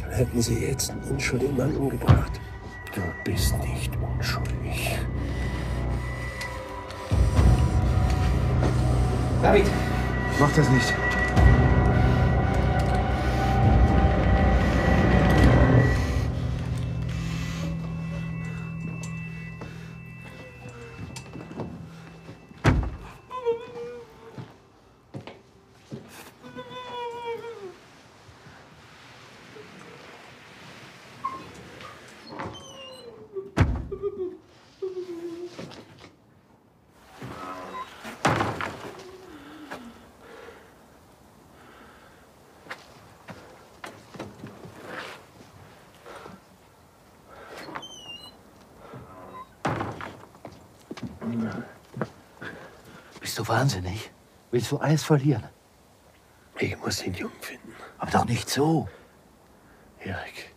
dann hätten Sie jetzt einen unschuldigen Mann umgebracht. Du bist nicht David! Mach das nicht. Du wahnsinnig? Willst du alles verlieren? Ich muss den Jungen finden. Aber doch nicht so. Erik.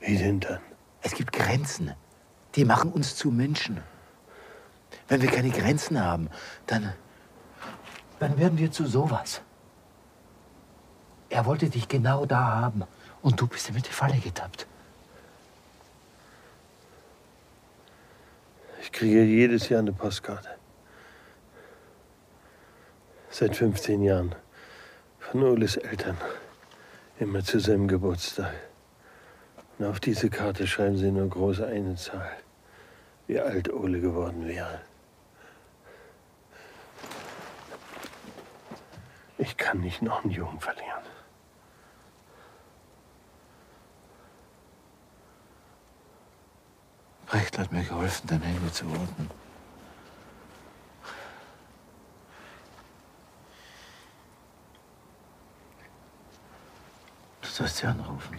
Wie denn dann? Es gibt Grenzen. Die machen uns zu Menschen. Wenn wir keine Grenzen haben, dann. dann werden wir zu sowas. Er wollte dich genau da haben. Und du bist ihm in die Falle getappt. Ich kriege jedes Jahr eine Postkarte. Seit 15 Jahren. Von Oles Eltern. Immer zu seinem Geburtstag. Und auf diese Karte schreiben sie nur groß eine Zahl. Wie alt Ole geworden wäre. Ich kann nicht noch einen Jungen verlieren. Brecht hat mir geholfen, dein Handy zu orten. sollst sie anrufen.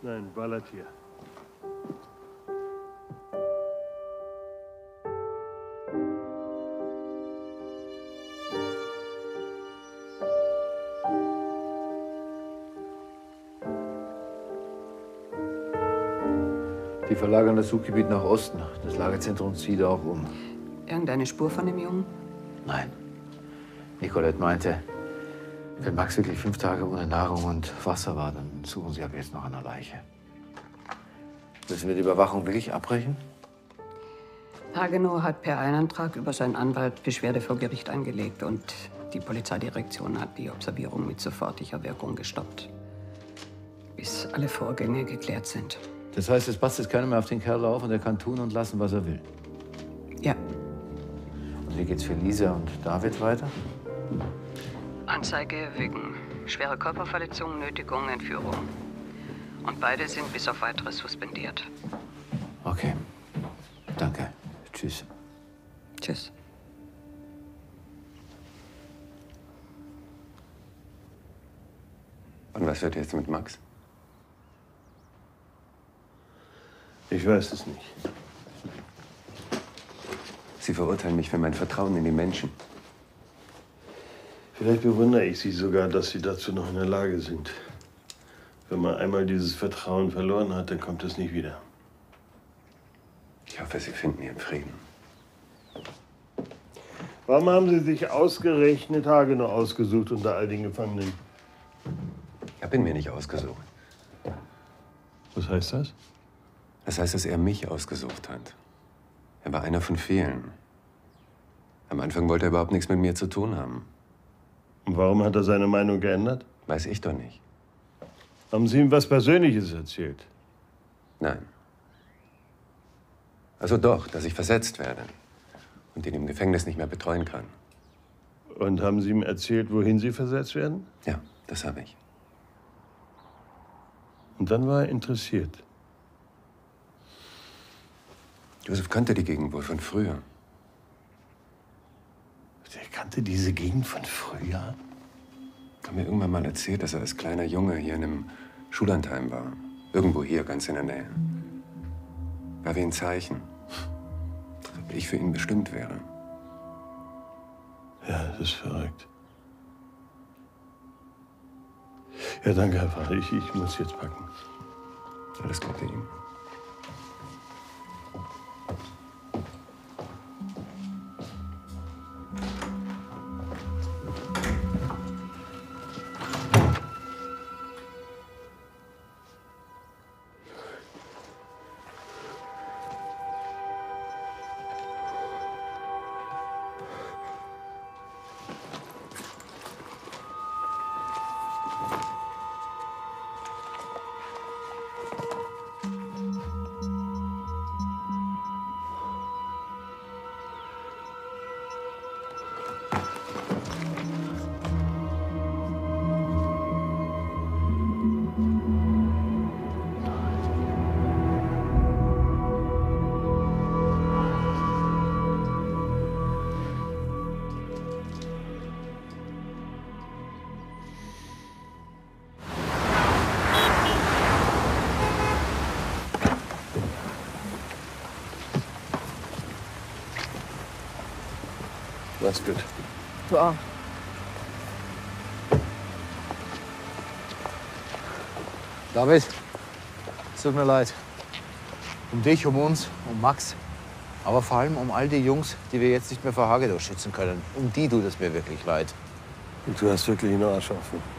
Nein, ballert hier. Verlagern das Suchgebiet nach Osten. Das Lagezentrum zieht auch um. Irgendeine Spur von dem Jungen? Nein. Nicolette meinte, wenn Max wirklich fünf Tage ohne Nahrung und Wasser war, dann suchen sie ab jetzt nach einer Leiche. Müssen wir die Überwachung wirklich abbrechen? Hagenow hat per Einantrag über seinen Anwalt Beschwerde vor Gericht eingelegt und die Polizeidirektion hat die Observierung mit sofortiger Wirkung gestoppt. Bis alle Vorgänge geklärt sind. Das heißt, es passt jetzt keiner mehr auf den Kerl auf und er kann tun und lassen, was er will. Ja. Und wie geht's für Lisa und David weiter? Anzeige wegen schwerer Körperverletzung, Nötigung, Entführung. Und beide sind bis auf weiteres suspendiert. Okay. Danke. Tschüss. Tschüss. Und was wird jetzt mit Max? Ich weiß es nicht. Sie verurteilen mich für mein Vertrauen in die Menschen. Vielleicht bewundere ich Sie sogar, dass Sie dazu noch in der Lage sind. Wenn man einmal dieses Vertrauen verloren hat, dann kommt es nicht wieder. Ich hoffe, Sie finden Ihren Frieden. Warum haben Sie sich ausgerechnet Hagenow ausgesucht unter all den Gefangenen? Ich habe ihn mir nicht ausgesucht. Was heißt das? Das heißt, dass er mich ausgesucht hat. Er war einer von vielen. Am Anfang wollte er überhaupt nichts mit mir zu tun haben. Und warum hat er seine Meinung geändert? Weiß ich doch nicht. Haben Sie ihm was Persönliches erzählt? Nein. Also doch, dass ich versetzt werde und ihn im Gefängnis nicht mehr betreuen kann. Und haben Sie ihm erzählt, wohin Sie versetzt werden? Ja, das habe ich. Und dann war er interessiert. Josef kannte die Gegend wohl von früher. Der kannte diese Gegend von früher? Er hat mir irgendwann mal erzählt, dass er als kleiner Junge hier in einem Schullandheim war. Irgendwo hier, ganz in der Nähe. War wie ein Zeichen. Ob ich für ihn bestimmt wäre. Ja, das ist verrückt. Ja, danke, Herr Pfarrer. Ich, ich muss jetzt packen. Alles Gute ihm. Du auch. David, es tut mir leid. Um dich, um uns, um Max. Aber vor allem um all die Jungs, die wir jetzt nicht mehr vor Hagedorf schützen können. Um die tut es mir wirklich leid. Und du hast wirklich einen Arsch offen.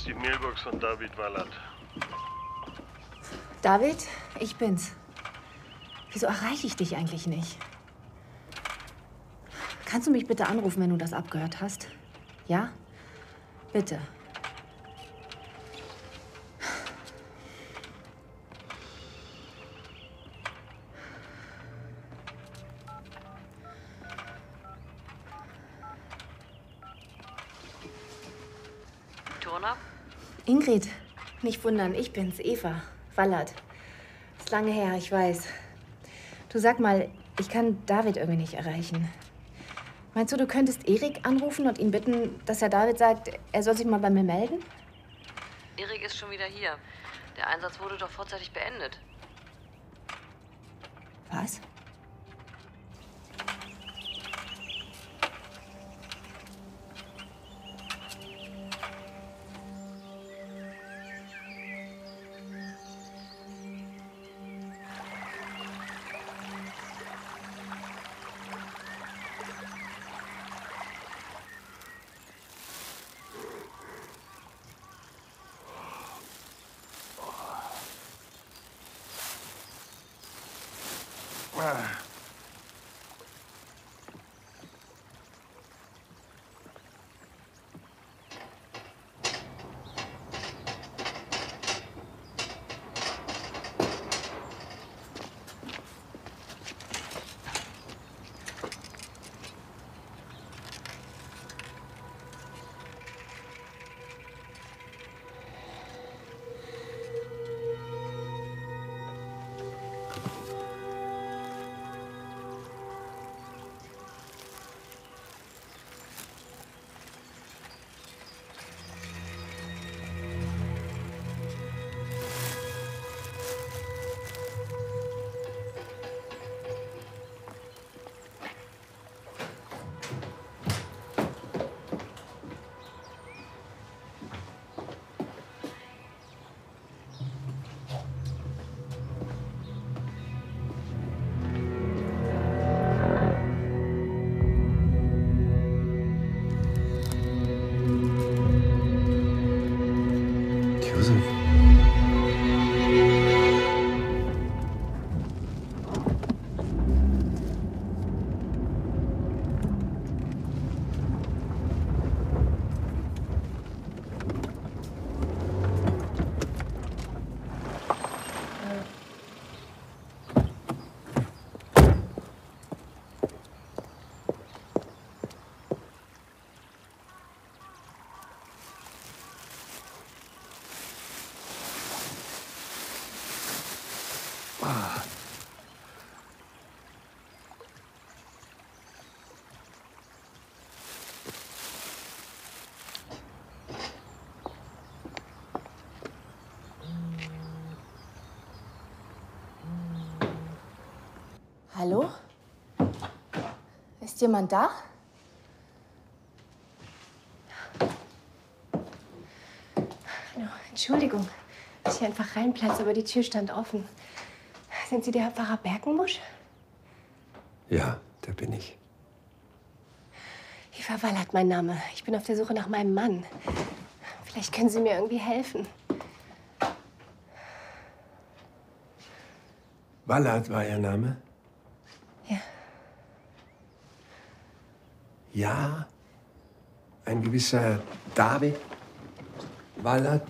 Ist die Mailbox von David Wallert. David, ich bin's. Wieso erreiche ich dich eigentlich nicht? Kannst du mich bitte anrufen, wenn du das abgehört hast? Ja? Bitte. Nicht wundern, ich bin's, Eva Wallert. Ist lange her, ich weiß. Du sag mal, ich kann David irgendwie nicht erreichen. Meinst du, du könntest Erik anrufen und ihn bitten, dass er David sagt, er soll sich mal bei mir melden? Erik ist schon wieder hier. Der Einsatz wurde doch vorzeitig beendet. Was? Hallo? Ist jemand da? Hallo, Entschuldigung, dass ich einfach reinplatze, aber die Tür stand offen. Sind Sie der Herr Pfarrer Berkenbusch? Ja, da bin ich. Eva Wallert, mein Name. Ich bin auf der Suche nach meinem Mann. Vielleicht können Sie mir irgendwie helfen. Ballard war Ihr Name? Ja. Ja. Ein gewisser David Ballard,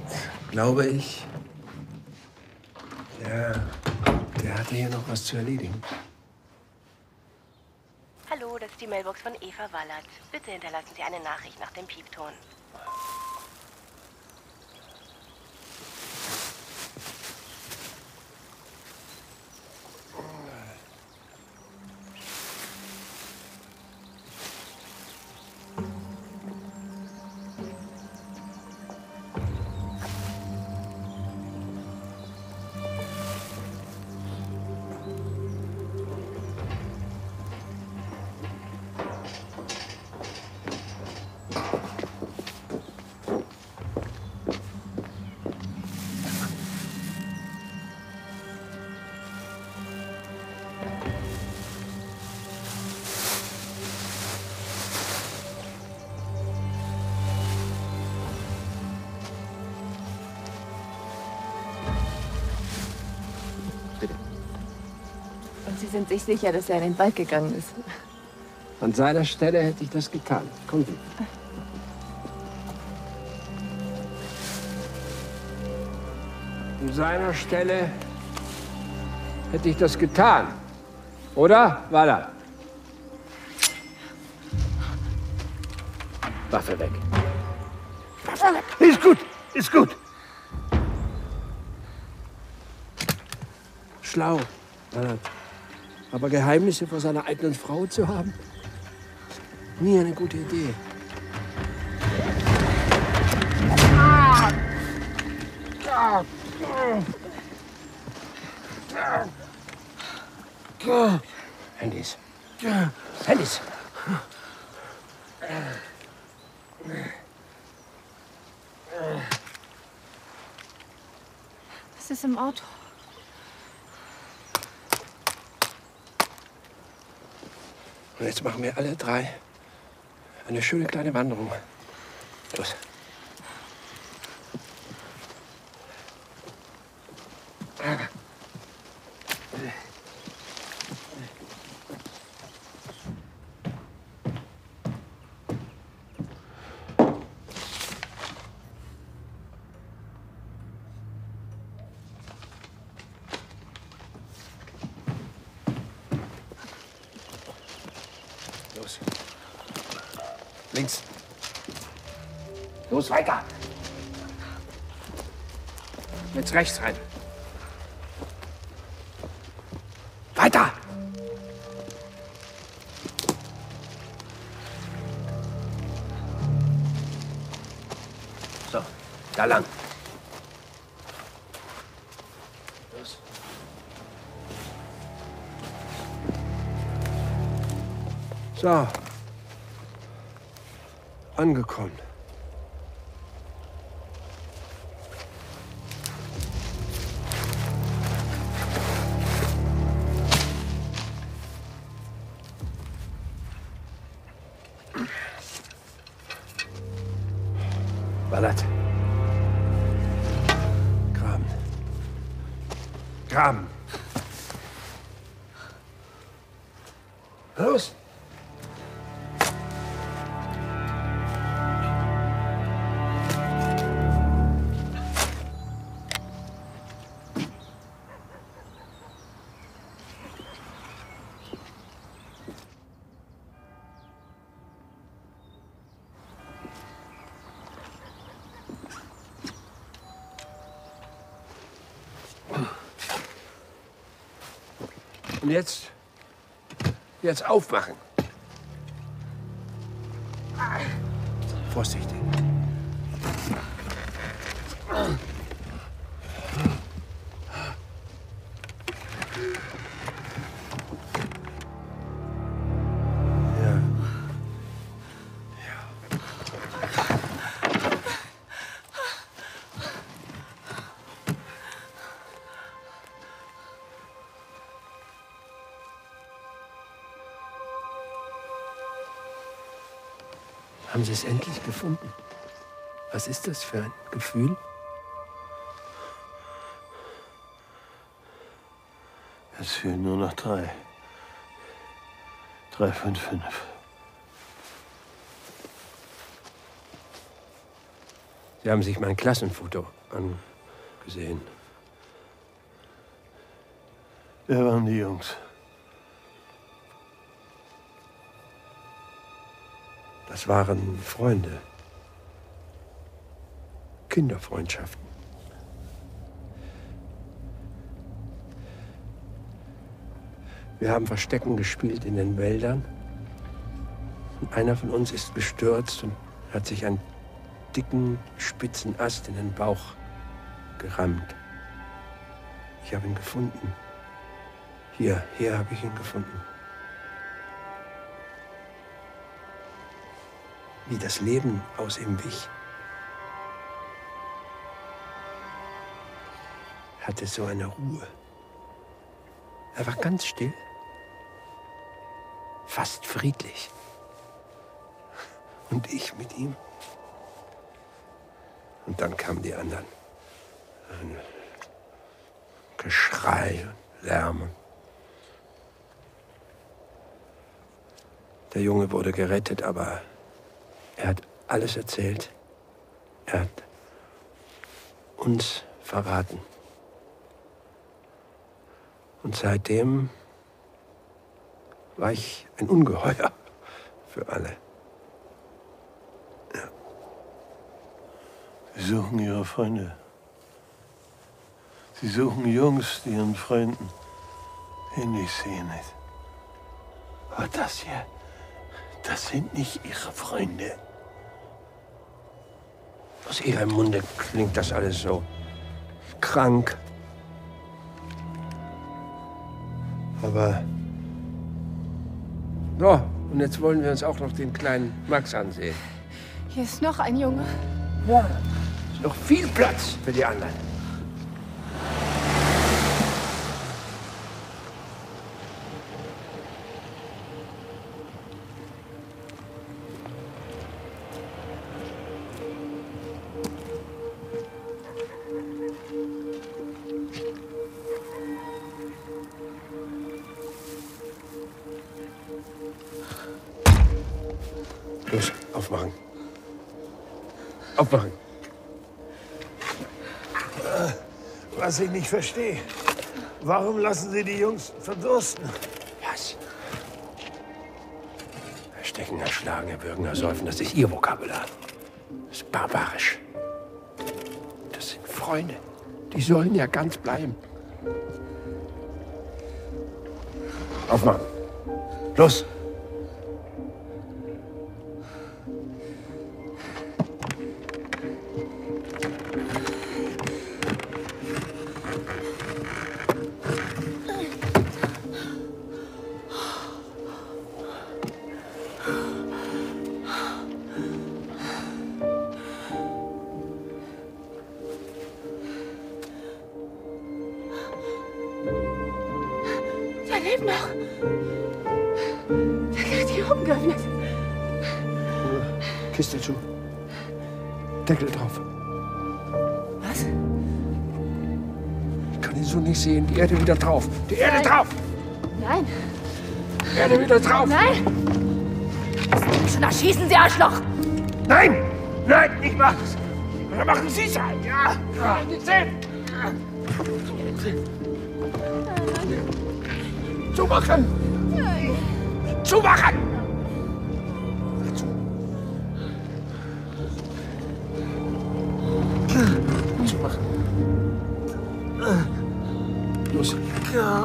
glaube ich. Der, der hatte hier noch was zu erledigen. Hallo, das ist die Mailbox von Eva Wallert. Bitte hinterlassen Sie eine Nachricht nach dem Piepton. Sind sich sicher, dass er in den Wald gegangen ist. An seiner Stelle hätte ich das getan. Kommt mit. An seiner Stelle hätte ich das getan. Oder, Walla? Waffe weg. Waffe weg. Ist gut, ist gut. Schlau. Aber Geheimnisse vor seiner eigenen Frau zu haben? Nie eine gute Idee. Handys. Handys. Was ist im Auto? Jetzt machen wir alle drei eine schöne kleine Wanderung. Los. Jetzt rechts rein. Weiter! So, da lang. So. Angekommen. Jetzt, jetzt aufmachen. Haben Sie es endlich gefunden? Was ist das für ein Gefühl? Es fehlen nur noch drei. Drei von fünf. Sie haben sich mein Klassenfoto angesehen. Wer waren die Jungs? Das waren Freunde. Kinderfreundschaften. Wir haben Verstecken gespielt in den Wäldern. Und einer von uns ist gestürzt und hat sich einen dicken, spitzen Ast in den Bauch gerammt. Ich habe ihn gefunden. Hier, hier habe ich ihn gefunden. Wie das Leben aus ihm wich. Hatte so eine Ruhe. Er war ganz still. Fast friedlich. Und ich mit ihm. Und dann kamen die anderen. Ein Geschrei und Lärm. Der Junge wurde gerettet, aber er hat alles erzählt. Er hat uns verraten. Und seitdem war ich ein Ungeheuer <laughs> für alle. Sie suchen ihre Freunde. Sie suchen Jungs, die ihren Freunden ähnlich sehen. Aber das hier, das sind nicht ihre Freunde. Aus ihrem Munde klingt das alles so krank. Aber. So, und jetzt wollen wir uns auch noch den kleinen Max ansehen. Hier ist noch ein Junge. Ja. Ist noch viel Platz für die anderen. Was ich nicht verstehe, warum lassen Sie die Jungs verdursten? Was? Erstechen, erschlagen, erwürgen, ersäufen, das ist Ihr Vokabular. Das ist barbarisch. Das sind Freunde. Die sollen ja ganz bleiben. Aufmachen. Los. Wieder drauf. Die Erde Nein. drauf. Nein. Erde wieder drauf. Nein. Schon erschießen Sie, Arschloch. Nein! Nein, ich mach's! Oder machen Sie es halt, ja? ja. Zumachen! Zumachen. Ja.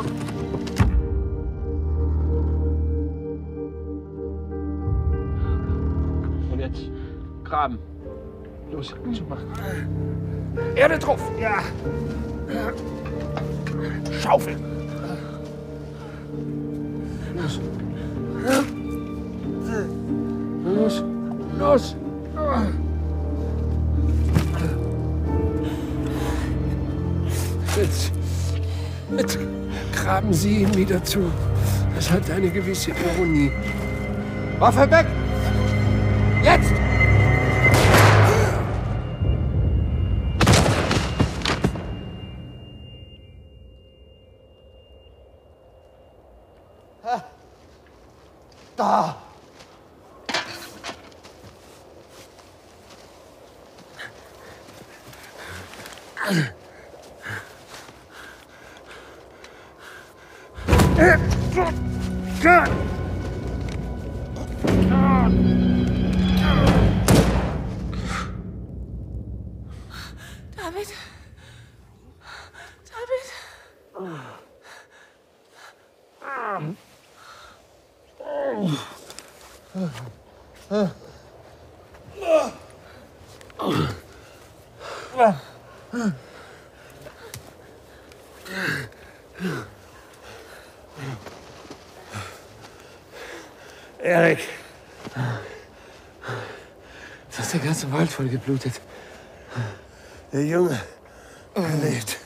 Und jetzt graben. Los, zumachen. Erde drauf. Ja. Schaufel. Los. Los. Graben Sie ihn wieder zu. Das hat eine gewisse Ironie. Waffe weg! Wald voll geblutet. Der Junge, er lebt.